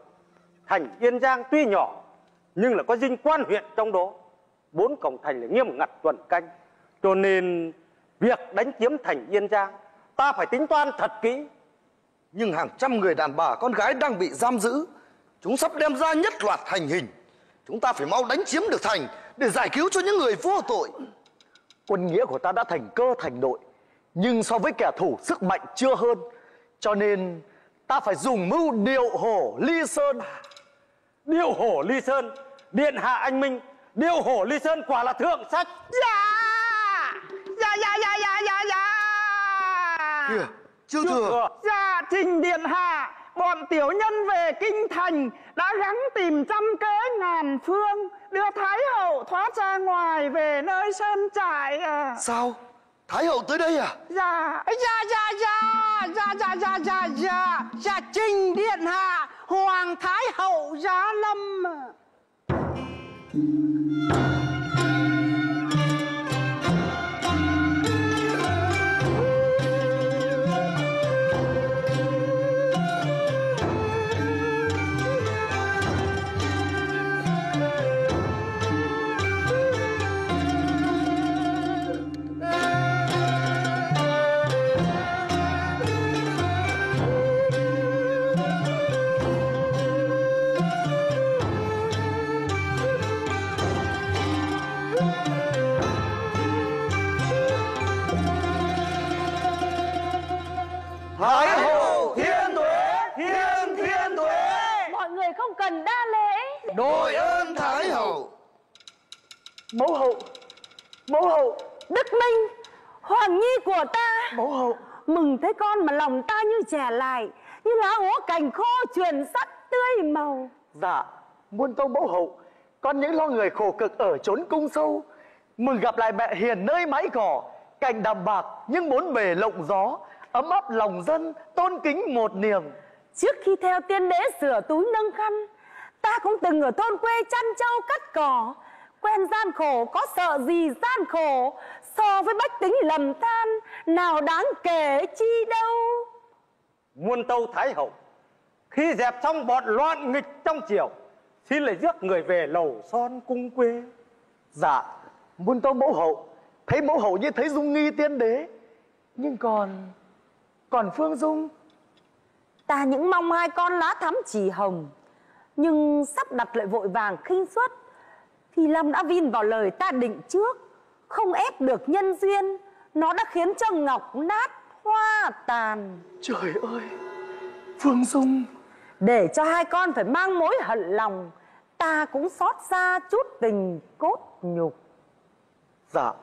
thành Yên Giang tuy nhỏ nhưng là có dinh quan huyện trong đó. Bốn cổng thành là nghiêm ngặt tuần canh, cho nên việc đánh chiếm thành Yên Giang ta phải tính toán thật kỹ. Nhưng hàng trăm người đàn bà con gái đang bị giam giữ Chúng sắp đem ra nhất loạt hành hình Chúng ta phải mau đánh chiếm được thành Để giải cứu cho những người vô tội Quân nghĩa của ta đã thành cơ thành đội Nhưng so với kẻ thù sức mạnh chưa hơn Cho nên ta phải dùng mưu điệu hổ ly sơn. Điêu hổ ly sơn, điện hạ anh minh, điêu hổ ly sơn quả là thượng sách. Dạ. Dạ dạ dạ dạ dạ dạ. Kìa, Trương Thừa. Dạ trình điện hạ Bọn tiểu nhân về kinh thành Đã gắng tìm trăm kế ngàn phương Đưa Thái hậu thoát ra ngoài Về nơi sơn trại à. Sao? Thái hậu tới đây à? Dạ Dạ dạ dạ Dạ dạ dạ dạ dạ Dạ trình điện hạ, Hoàng Thái hậu giá lâm Đội ơn Thái hậu. Mẫu hậu. Mẫu hậu Đức Minh Hoàng nhi của ta. Mẫu hậu. Mừng thấy con mà lòng ta như trẻ lại Như lá úa cành khô truyền sắt tươi màu. Dạ, muôn tâu mẫu hậu Con những lo người khổ cực ở chốn cung sâu. Mừng gặp lại mẹ hiền nơi mái cỏ Cành đàm bạc nhưng bốn bề lộng gió Ấm áp lòng dân tôn kính một niềm. Trước khi theo tiên đế sửa túi nâng khăn Ta cũng từng ở thôn quê chăn trâu cắt cỏ. Quen gian khổ có sợ gì gian khổ. So với bách tính lầm than Nào đáng kể chi đâu. Muôn tâu Thái hậu, khi dẹp xong bọn loạn nghịch trong triều, xin lấy rước người về lầu son cung quê. Dạ, muôn tâu mẫu hậu Thấy mẫu hậu như thấy dung nghi tiên đế. Nhưng còn Còn Phương Dung? Ta những mong hai con lá thắm chỉ hồng Nhưng sắp đặt lại vội vàng khinh suất Thì Lâm đã vin vào lời ta định trước. Không ép được nhân duyên Nó đã khiến cho ngọc nát hoa tàn. Trời ơi Phương Dung. Để cho hai con phải mang mối hận lòng Ta cũng xót xa chút tình cốt nhục. Dạ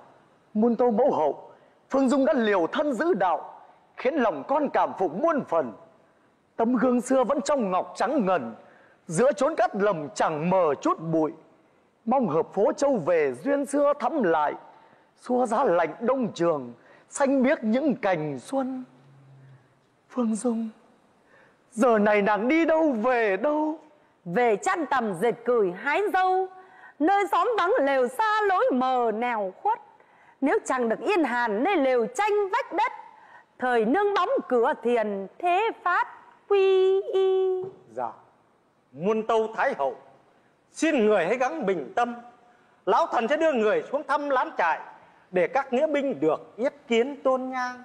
Muôn tâu mẫu hậu Phương Dung đã liều thân giữ đạo Khiến lòng con cảm phục muôn phần. Tấm gương xưa vẫn trong ngọc trắng ngần Giữa chốn cát lầm chẳng mờ chút bụi. Mong hợp phố châu về duyên xưa thắm lại. Xua giá lạnh đông trường Xanh biếc những cành xuân. Phương Dung Giờ này nàng đi đâu về đâu? Về chăn tầm dệt cửi hái dâu Nơi xóm vắng lều xa lối mờ nèo khuất. Nếu chẳng được yên hàn nơi lều tranh vách đất Thời nương bóng cửa thiền thế phát quy y. Dạ Muôn tâu thái hậu. Xin người hãy gắng bình tâm. Lão thần sẽ đưa người xuống thăm lán trại Để các nghĩa binh được yết kiến tôn nhang.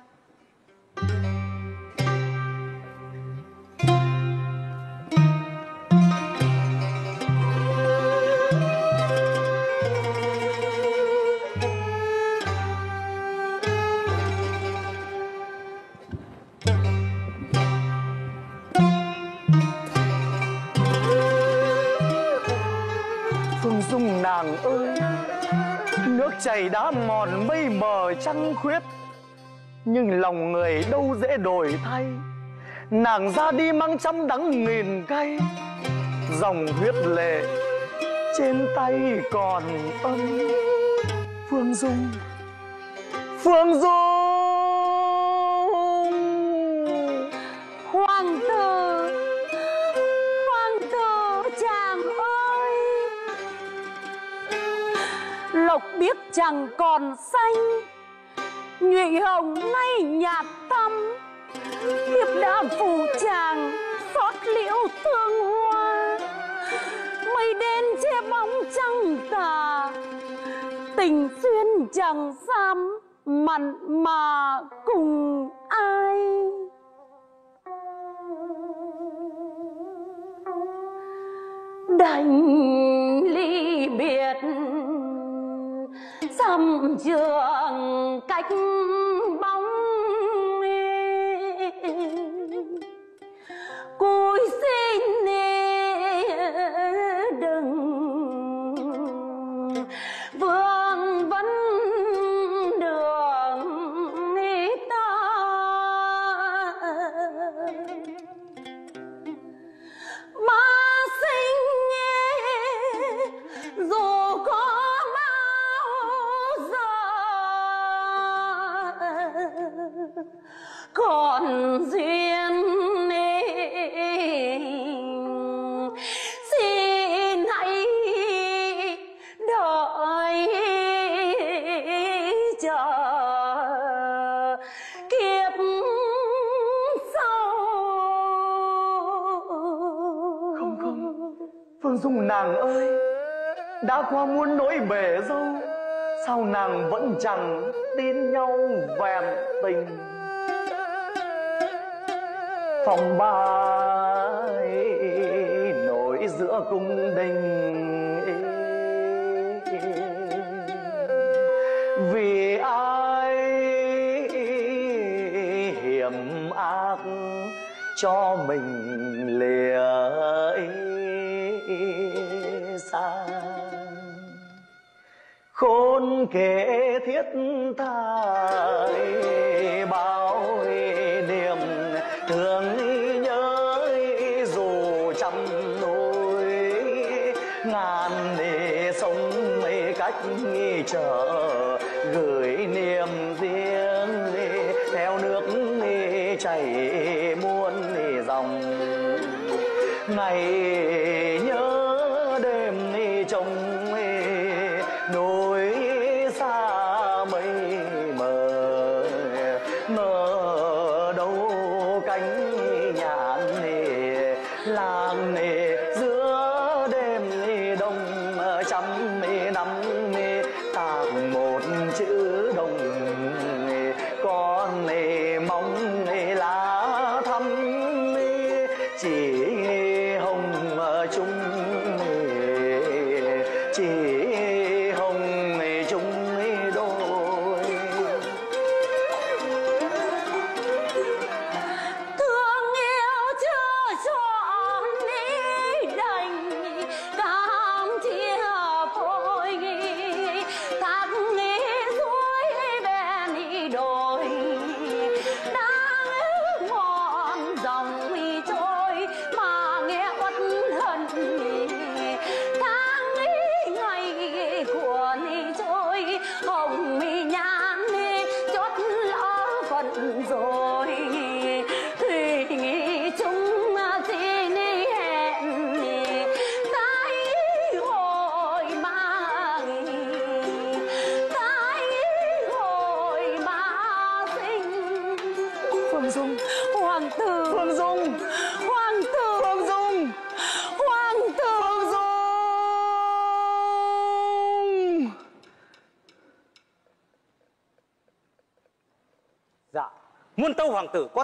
Nàng ơi Nước chảy đá mòn mây mờ trăng khuyết, Nhưng lòng người đâu dễ đổi thay. Nàng ra đi mang trăm đắng nghìn cay, Dòng huyết lệ trên tay còn ân. Phương Dung Phương Dung! Lộc biếc chẳng còn xanh. Nhụy hồng nay nhạt tâm Thiếp đã phủ chàng xót liễu thương hoa. Mây đen che bóng trăng tà, Tình duyên chẳng dám mặn mà cùng ai. Đành ly biệt dăm trường cách Phương Dung nàng ơi. Đã qua muôn nỗi bể dâu, Sao nàng vẫn chẳng tin nhau vẹn tình? Phòng ba nổi giữa cung đình, Vì ai hiểm ác cho mình? Kể thiết tha.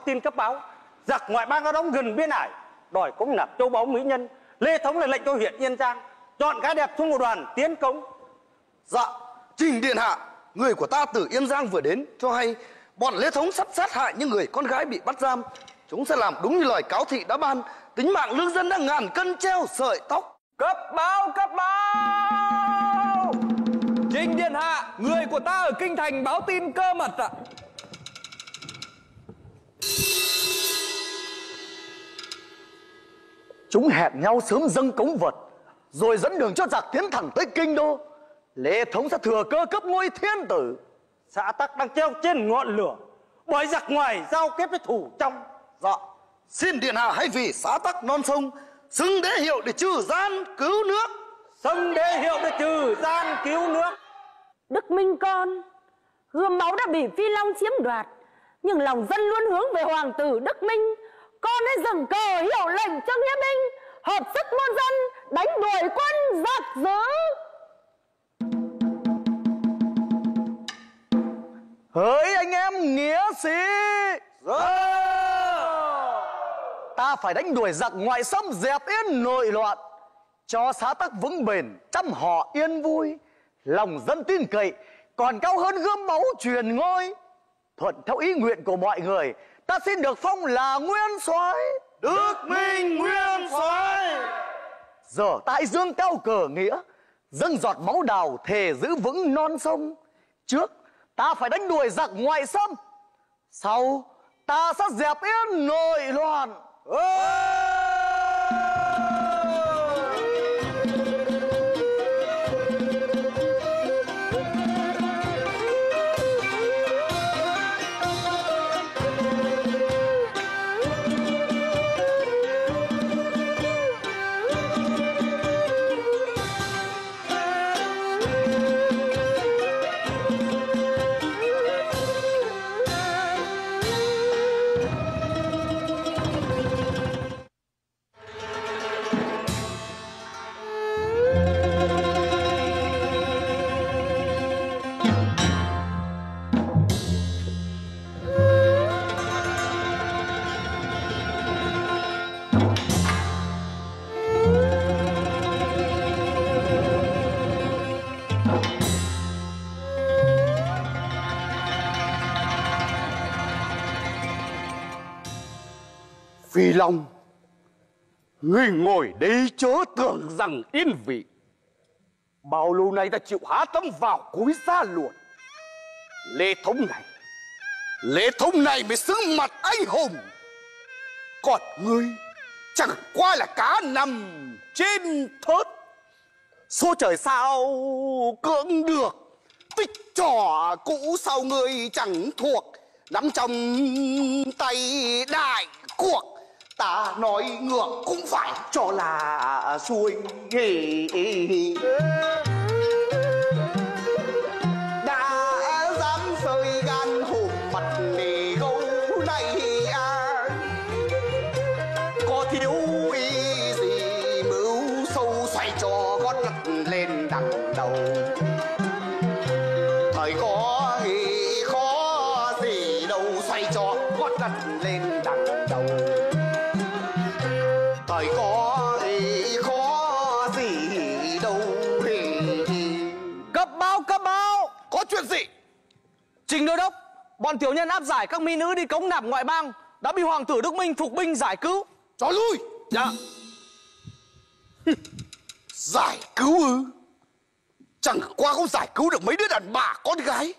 Tin cấp báo giặc ngoại bang đã đóng gần biên ải đòi cống nạp châu báu mỹ nhân lê thống là lệnh cho huyện yên giang chọn gái đẹp trong một đoàn tiến cống Dạ, trình điện hạ, người của ta từ Yên Giang vừa đến cho hay bọn Lê Thống sắp sát hại những người con gái bị bắt giam. Chúng sẽ làm đúng như lời cáo thị đã ban. Tính mạng lương dân đang ngàn cân treo sợi tóc. Cấp báo, cấp báo Trình Điện Hạ, người của ta ở Kinh Thành báo tin cơ mật ạ Chúng hẹn nhau sớm dâng cống vật Rồi dẫn đường cho giặc tiến thẳng tới kinh đô. Lê Thống sẽ thừa cơ cấp ngôi thiên tử. Xã tắc đang treo trên ngọn lửa. Bởi giặc ngoài giao kết với thủ trong Dạ, xin điện hạ hãy vì xã tắc non sông xưng đế hiệu để trừ gian cứu nước. xưng đế hiệu để trừ gian cứu nước. Đức Minh con Gươm máu đã bị Phi Long chiếm đoạt Nhưng lòng dân luôn hướng về Hoàng tử Đức Minh Con hãy dừng cờ hiệu lệnh cho nghĩa binh Hợp sức muôn dân Đánh đuổi quân giặc dữ. Hỡi anh em nghĩa sĩ. Ta phải đánh đuổi giặc ngoại xâm dẹp yên nội loạn Cho xã tắc vững bền Trăm họ yên vui Lòng dân tin cậy Còn cao hơn gươm máu truyền ngôi. Thuận theo ý nguyện của mọi người Ta xin được phong là nguyên soái. Đức Minh nguyên soái. Giờ tại dương cao cờ nghĩa Dâng giọt máu đào thề giữ vững non sông. Trước ta phải đánh đuổi giặc ngoại xâm. Sau ta sẽ dẹp yên nội loạn Phi Long, người ngồi đây chớ tưởng rằng yên vị. Bao lâu nay ta chịu há tâm vào cúi xa luồn. Lê Thống này, Lê Thống này mới xứng mặt anh hùng. Còn ngươi chẳng qua là cá nằm trên thớt. Số trời sao cưỡng được tích trò cũ sau ngươi chẳng thuộc nắm trong tay đại cuộc ta nói ngược cũng phải cho là xuôi nghỉ Trình đô đốc Bọn tiểu nhân áp giải các mỹ nữ đi cống nạp ngoại bang Đã bị hoàng tử Đức Minh phục binh giải cứu. Cho lui! Dạ. Giải cứu ư? Chẳng qua cũng giải cứu được mấy đứa đàn bà con gái.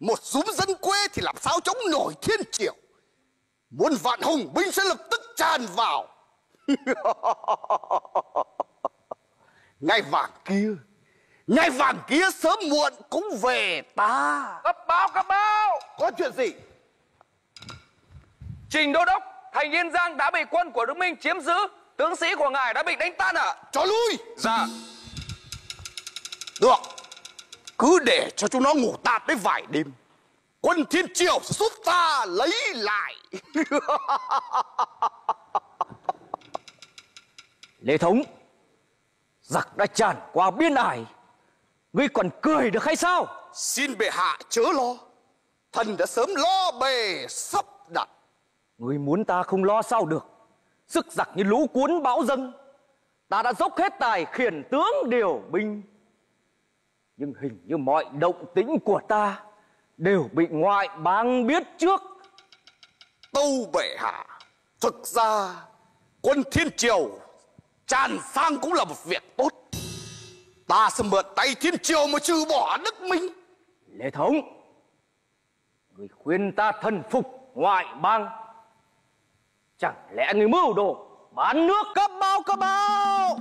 Một súm dân quê thì làm sao chống nổi thiên triều. Muôn vạn hùng binh sẽ lập tức tràn vào. Ngai vàng kia Ngai vàng kia sớm muộn cũng về ta. Cấp báo cấp báo. Có chuyện gì? Trình đô đốc Thành Yên Giang đã bị quân của Đức Minh chiếm giữ. Tướng sĩ của ngài đã bị đánh tan ạ. Cho lui. Dạ. Được. Cứ để cho chúng nó ngủ tạm đến vài đêm. Quân thiên triều sẽ giúp ta lấy lại. Lê Thống Giặc đã tràn qua biên ải Ngươi còn cười được hay sao? Xin bệ hạ chớ lo. Thần đã sớm lo bề sắp đặt. Ngươi muốn ta không lo sao được? Sức giặc như lũ cuốn bão dâng. Ta đã dốc hết tài khiển tướng điều binh. Nhưng hình như mọi động tĩnh của ta Đều bị ngoại bang biết trước. Tâu bệ hạ Thực ra Quân thiên triều Tràn sang cũng là một việc tốt Ta sẽ mượn tay thiên triều mà trừ bỏ Đức Minh Lê Thống Người khuyên ta thần phục ngoại bang. Chẳng lẽ người mưu đồ bán nước Cấp báo cấp báo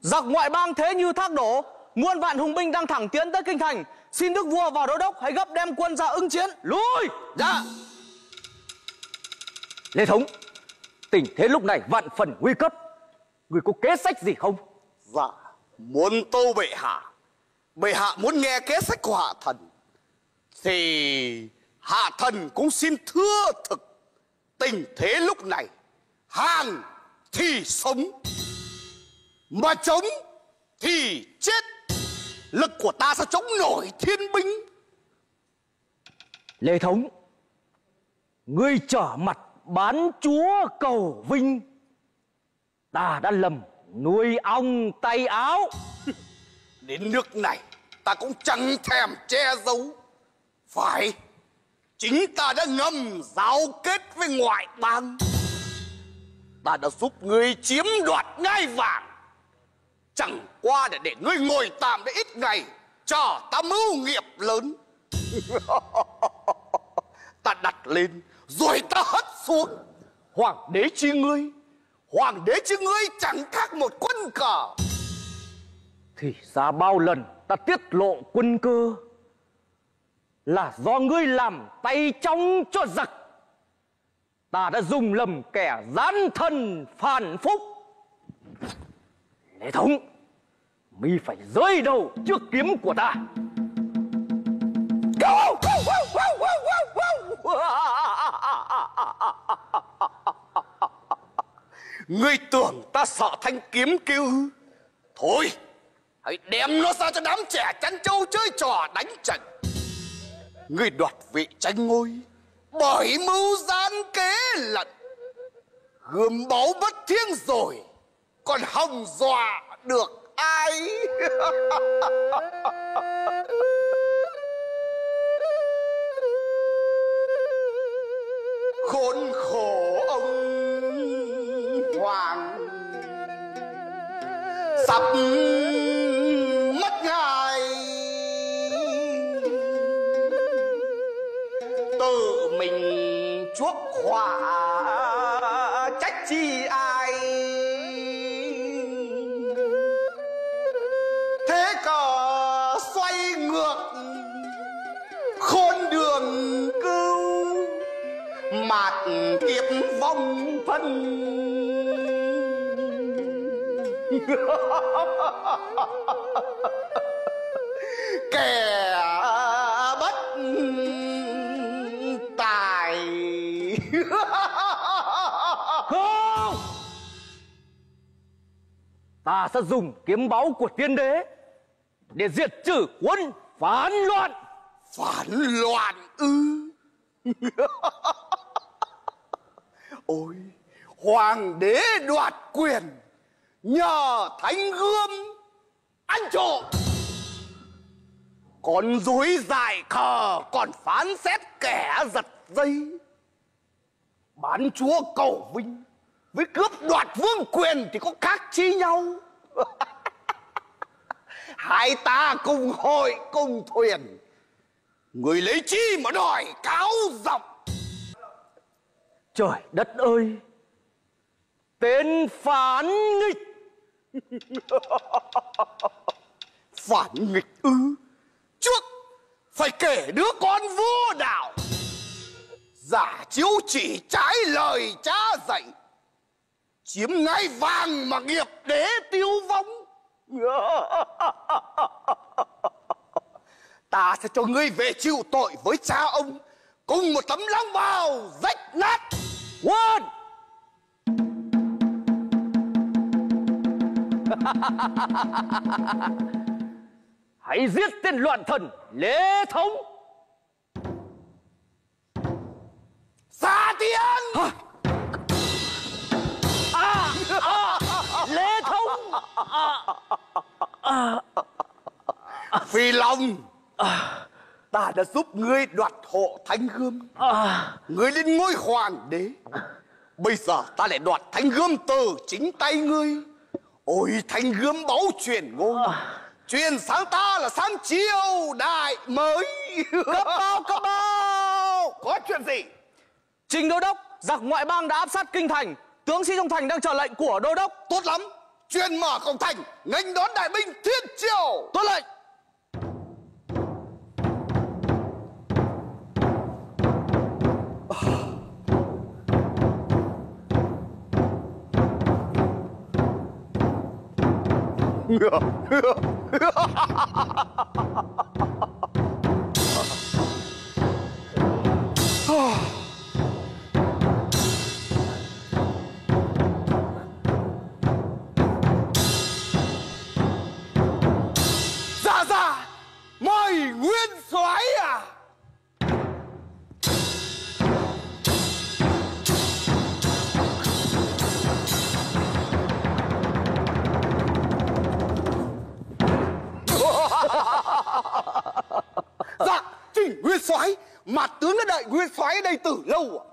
Giặc ngoại bang thế như thác đổ Muôn vạn hùng binh đang thẳng tiến tới kinh thành. Xin đức vua và đô đốc hãy gấp đem quân ra ứng chiến. Lùi Dạ. Lê Thống Tình thế lúc này vạn phần nguy cấp. Người có kế sách gì không Dạ Muốn tâu bệ hạ Bệ hạ muốn nghe kế sách của hạ thần, Thì Hạ thần cũng xin thưa thực Tình thế lúc này. Hàng thì sống, Mà chống thì chết. Lực của ta sẽ chống nổi thiên binh. Lê Thống, Ngươi trở mặt bán chúa cầu vinh. Ta đã lầm nuôi ong tay áo. Đến nước này, Ta cũng chẳng thèm che giấu. Phải, Chính ta đã ngầm giao kết với ngoại bang. Ta đã giúp ngươi chiếm đoạt ngai vàng. Chẳng qua để để ngươi ngồi tạm để ít ngày, Chờ ta mưu nghiệp lớn. Ta đặt lên, Rồi ta hất xuống. Hoàng đế chi ngươi Hoàng đế chi ngươi chẳng khác một quân cờ. Thì ra bao lần ta tiết lộ quân cơ Là do ngươi làm tay trong cho giặc. Ta đã dùng lầm kẻ gián thần phản phúc. Lê Thống Mi phải rơi đầu trước kiếm của ta. Go, go, go, go, go, go, go. Ngươi tưởng ta sợ thanh kiếm kêu? Thôi, Hãy đem nó ra cho đám trẻ chăn trâu chơi trò đánh trận. Ngươi đoạt vị tranh ngôi, Bởi mưu gian kế lận. Gươm báu bất thiêng rồi, Còn hòng dọa được ai? Khốn khổ hoàng. Sắp mất ngài tự mình chuốc họa kẻ bất tài. Không! Ta sẽ dùng kiếm báu của tiên đế Để diệt trừ quân phản loạn. Phản loạn ư? Ôi hoàng đế đoạt quyền nhờ thánh gươm, anh trộm Còn dối dài khờ, Còn phán xét kẻ giật dây. Bán chúa cầu vinh, Với cướp đoạt vương quyền Thì có khác chi nhau. Hai ta cùng hội, cùng thuyền. Người lấy chi mà đòi cáo giọng. Trời đất ơi! Tên phán nghịch. Phản nghịch ư? Trước, Phải kể đứa con vô đạo. Giả chiếu chỉ trái lời cha dạy. Chiếm ngai vàng mà nghiệp đế tiêu vong. Ta sẽ cho ngươi về chịu tội với cha ông. Cùng một tấm long bào rách nát. Quân Hãy giết tên loạn thần Lê Thống. Xa tiên à, à, Lê Thống. À, Phi Long Ta đã giúp ngươi đoạt hộ thánh gươm. Ngươi lên ngôi hoàng đế. Bây giờ ta lại đoạt thánh gươm từ chính tay ngươi Ôi thánh gươm báu truyền ngôn. Truyền sáng ta là sáng chiêu đại mới. Cấp báo, cấp báo Có chuyện gì? Trình đô đốc Giặc ngoại bang đã áp sát kinh thành. Tướng sĩ trong thành đang chờ lệnh của đô đốc. Tốt lắm. Truyền mở cổng thành nghênh đón đại binh thiên triều. Tuân lệnh Dạ ở đây từ lâu à?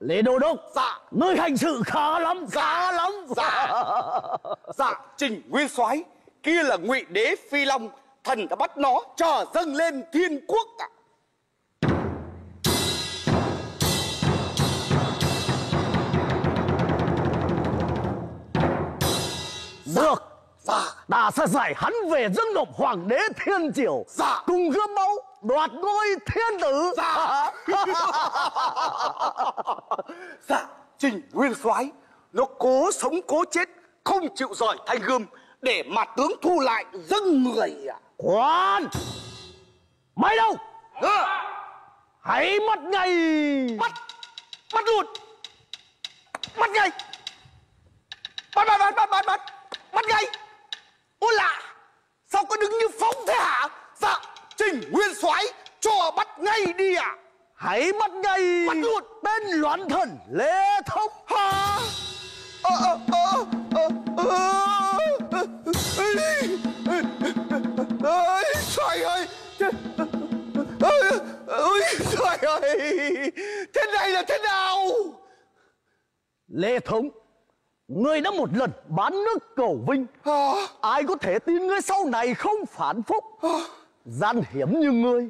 Lê Đô Đốc Dạ. Ngươi hành sự khá lắm. Khá lắm. Dạ. Dạ Trình nguyên soái Kia là ngụy đế Phi Long Thần đã bắt nó trở dâng lên thiên quốc à Được. Dạ. Ta sẽ giải hắn về dâng nộp hoàng đế thiên triều. Dạ. Cùng gươm máu đoạt ngôi thiên tử. Dạ. Dạ Trình nguyên soái Nó cố sống cố chết Không chịu rời thanh gươm Để mặt tướng thu lại dâng người à Khoan Mày đâu? Dạ. Hãy mất ngay. Bắt Bắt luôn. Bắt ngay. Bắt bắt bắt bắt bắt bắt. Bắt ngay. Ôi lạ Sao có đứng như phóng thế hả? Dạ Trình nguyên soái Cho bắt ngay đi à Hãy bắt ngay. Bắt luôn. Tên loạn thần Lê Thông. Hả? Ờ ờ ờ ờ ờ Ôi trời ơi. Ôi trời ơi. Thế này là thế nào? Lê Thống Ngươi đã một lần bán nước cầu vinh. Ai có thể tin ngươi sau này không phản phúc Gian hiểm như ngươi.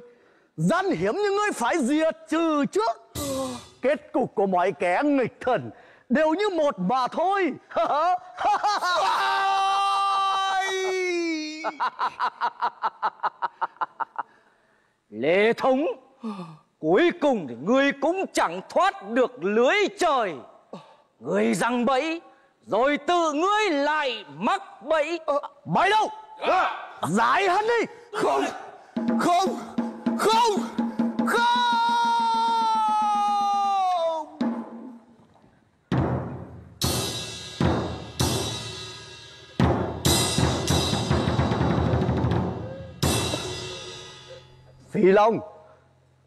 Gian hiểm như ngươi phải diệt trừ trước. Kết cục của mọi kẻ nghịch thần Đều như một mà thôi. Lê Thống Cuối cùng thì ngươi cũng chẳng thoát được lưới trời. Ngươi răng bẫy Rồi tự ngươi lại mắc bẫy. Mày đâu? Giải hắn đi. Không không Không Không. Phi Long,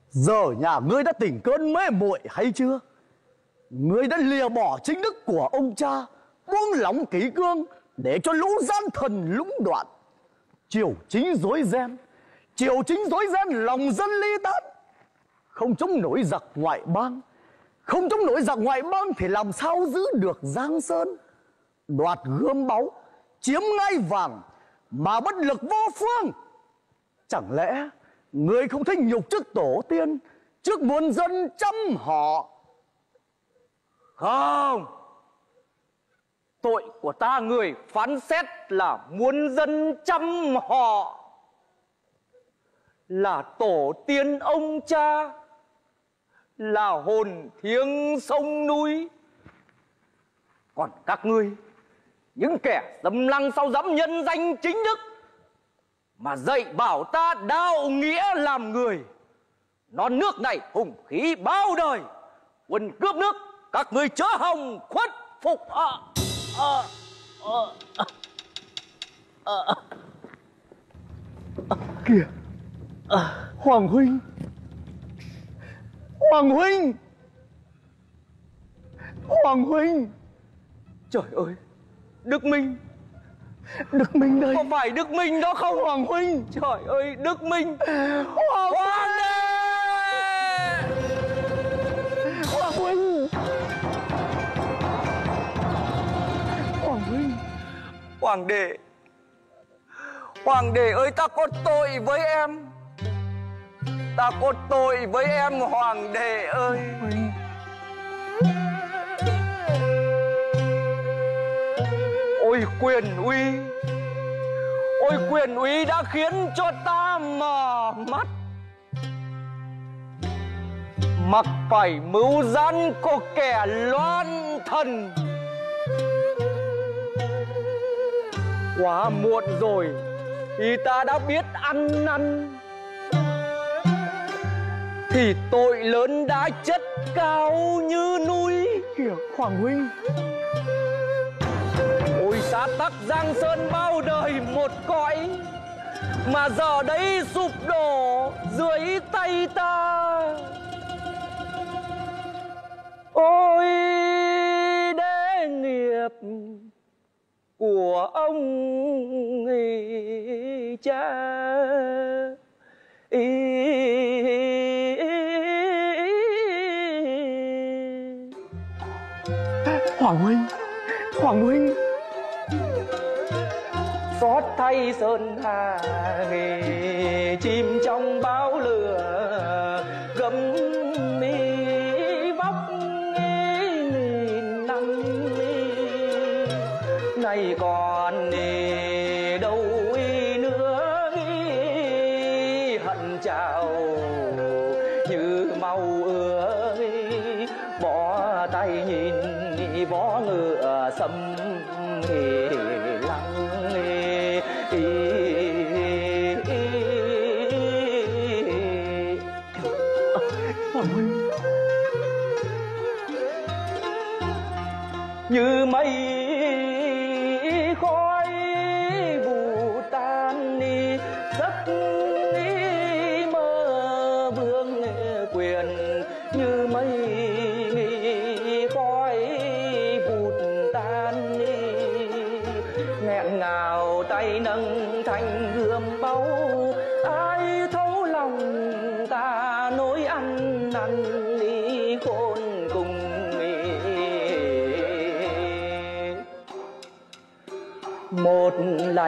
Giờ nhà ngươi đã tỉnh cơn mê muội hay chưa? Ngươi đã lìa bỏ chính đức của ông cha, Buông lỏng kỷ cương Để cho lũ gian thần lũng đoạn. Triều chính dối ren triều chính rối ren lòng dân ly tán. Không chống nổi giặc ngoại bang. Không chống nổi giặc ngoại bang thì làm sao giữ được giang sơn? Đoạt gươm báu, chiếm ngai vàng, mà bất lực vô phương. Chẳng lẽ người không thích nhục trước tổ tiên, trước muôn dân chăm họ? Không. Tội của ta người phán xét là muôn dân chăm họ. Là tổ tiên ông cha Là hồn thiêng sông núi. Còn các ngươi Những kẻ dâm lăng sau dẫm nhân danh chính đức Mà dạy bảo ta đạo nghĩa làm người Non nước này hùng khí bao đời Quân cướp nước Các ngươi chớ hòng khuất phục họ. À, à, à, à. kìa hoàng huynh. Hoàng huynh. Hoàng huynh. Trời ơi. Đức Minh. Đức Minh đây. Có phải Đức Minh đó không? Hoàng huynh. Trời ơi Đức Minh. Hoàng, Hoàng đế Hoàng huynh. Hoàng huynh. Hoàng đệ. Hoàng đệ ơi ta có tội với em Ta có tội với em, Hoàng đệ ơi. Ôi quyền uy, Ôi quyền uy đã khiến cho ta mờ mắt. Mặc phải mưu gian của kẻ loan thần. Quá muộn rồi Thì ta đã biết ăn năn. Thì tội lớn đã chất cao như núi. Kìa Hoàng huynh Ôi xã tắc Giang Sơn bao đời một cõi Mà giờ đây sụp đổ dưới tay ta. Ôi đế nghiệp của ông cha ý, Hoàng huynh Hoàng huynh. Xót thay sơn hà nghề chim trong bão lửa.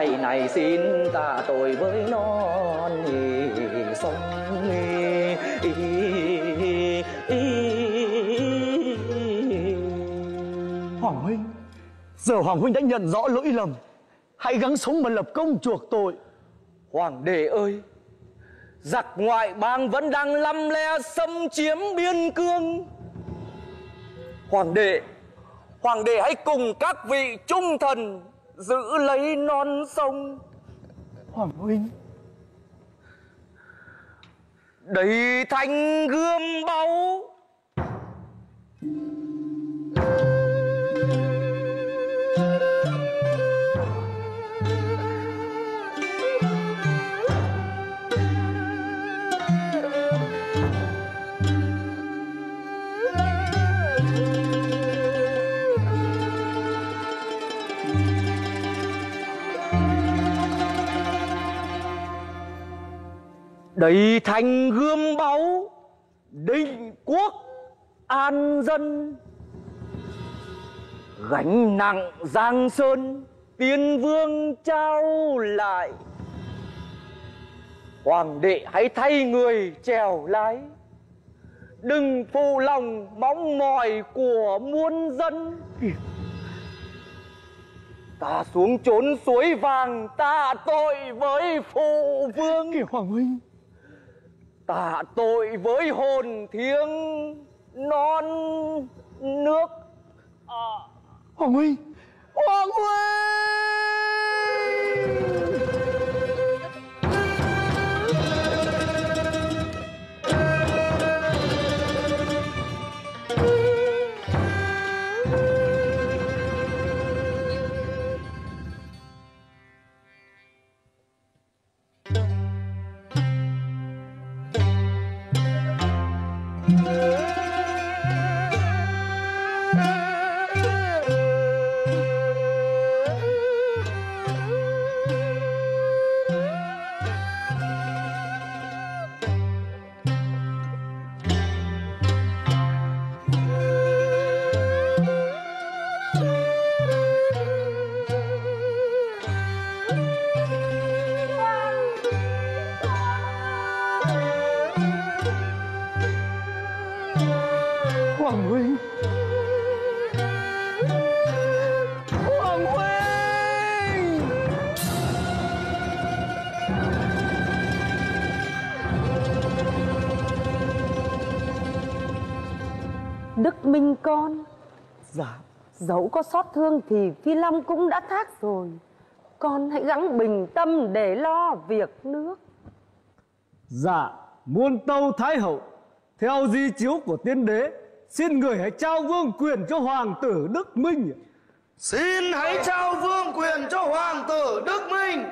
Lạy này xin tạ tội với non sông Hoàng huynh Giờ Hoàng huynh đã nhận rõ lỗi lầm. Hãy gắng sống mà lập công chuộc tội. Hoàng đế ơi Giặc ngoại bang vẫn đang lăm le xâm chiếm biên cương. Hoàng đệ Hoàng đệ hãy cùng các vị trung thần Giữ lấy non sông. Hoàng huynh. Đầy thanh gươm báu đầy thành gươm báu, định quốc an dân. Gánh nặng giang sơn, tiên vương trao lại. Hoàng đệ hãy thay người trèo lái. Đừng phụ lòng mong mỏi của muôn dân. Ta xuống trốn suối vàng, ta tội với phụ vương. Kìa hoàng huynh tạ tội với hồn thiêng non nước. Hoàng huynh hoàng huynh Dẫu có xót thương thì Phi Long cũng đã thác rồi. Con hãy gắng bình tâm để lo việc nước. Dạ, muôn tâu thái hậu, theo di chiếu của tiên đế, xin người hãy trao vương quyền cho hoàng tử Đức Minh. xin hãy trao vương quyền cho hoàng tử đức minh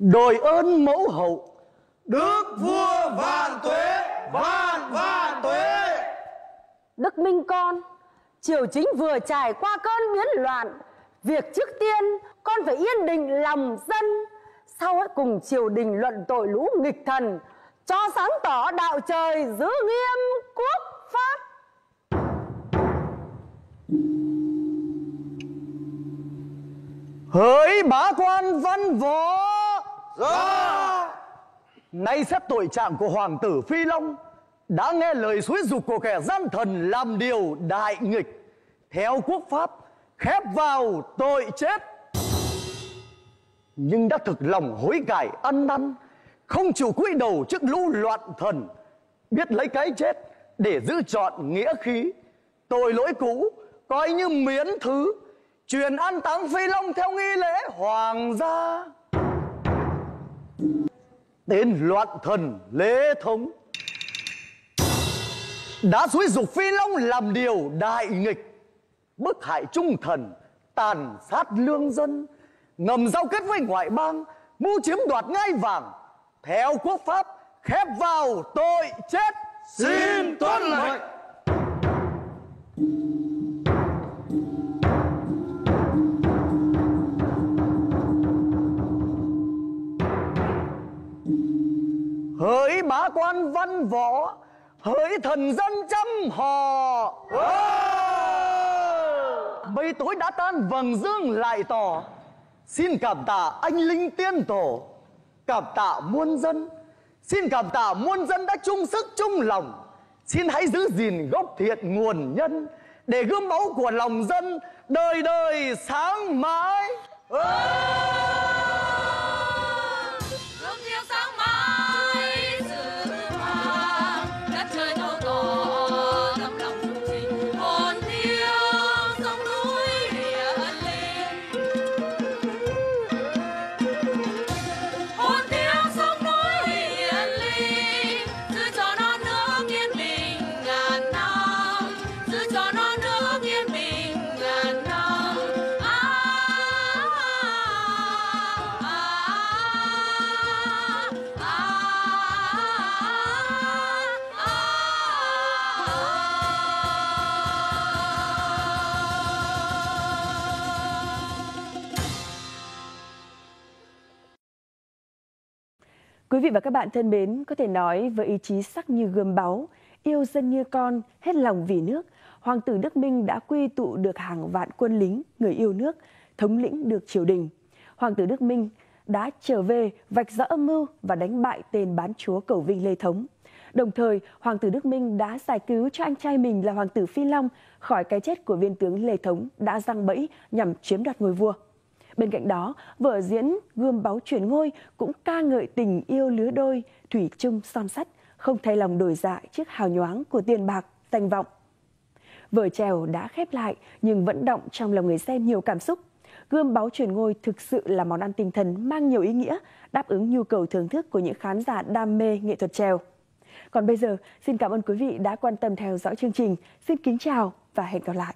đội ơn mẫu hậu. Đức vua vạn tuế vạn vạn tuế. Đức Minh con Triều chính vừa trải qua cơn biến loạn Việc trước tiên con phải yên định lòng dân Sau hãy cùng triều đình luận tội lũ nghịch thần Cho sáng tỏ đạo trời giữ nghiêm quốc pháp. Hỡi bá quan văn võ dạ. Nay xét tội trạng của hoàng tử phi long, đã nghe lời suối dục của kẻ gian thần làm điều đại nghịch. Theo quốc pháp, khép vào tội chết. Nhưng đã thực lòng hối cải ăn năn, không chịu cúi đầu trước lũ loạn thần. Biết lấy cái chết để giữ trọn nghĩa khí. Tội lỗi cũ, coi như miễn thứ. Truyền an táng phi long theo nghi lễ hoàng gia tên loạn thần lễ thống. Đã xúi dục phi long làm điều đại nghịch, bức hại trung thần, tàn sát lương dân, ngầm giao kết với ngoại bang, mưu chiếm đoạt ngai vàng, theo quốc pháp khép vào tội chết. Xin tuân lệnh. Bá quan văn võ hỡi thần dân trăm hò mây tối đã tan vầng dương lại tỏ. Xin cảm tạ anh linh tiên tổ. Cảm tạ muôn dân. Xin cảm tạ muôn dân đã chung sức chung lòng. Xin hãy giữ gìn gốc thiện nguồn nhân để gươm máu của lòng dân đời đời sáng mãi. Gương Quý vị và các bạn thân mến, có thể nói với ý chí sắc như gươm báu, yêu dân như con, hết lòng vì nước, Hoàng tử Đức Minh đã quy tụ được hàng vạn quân lính, người yêu nước, thống lĩnh được triều đình. Hoàng tử Đức Minh đã trở về vạch rõ âm mưu và đánh bại tên bán chúa cầu vinh Lê Thống. Đồng thời, Hoàng tử Đức Minh đã giải cứu cho anh trai mình là Hoàng tử Phi Long khỏi cái chết của viên tướng Lê Thống đã răng bẫy nhằm chiếm đoạt ngôi vua. Bên cạnh đó, vở diễn Gươm báu chuyển ngôi cũng ca ngợi tình yêu lứa đôi, thủy chung son sắt, không thay lòng đổi dạ trước hào nhoáng của tiền bạc, danh vọng. Vở trèo đã khép lại nhưng vẫn động trong lòng người xem nhiều cảm xúc. Gươm báu chuyển ngôi thực sự là món ăn tinh thần mang nhiều ý nghĩa, đáp ứng nhu cầu thưởng thức của những khán giả đam mê nghệ thuật trèo. Còn bây giờ, xin cảm ơn quý vị đã quan tâm theo dõi chương trình. Xin kính chào và hẹn gặp lại.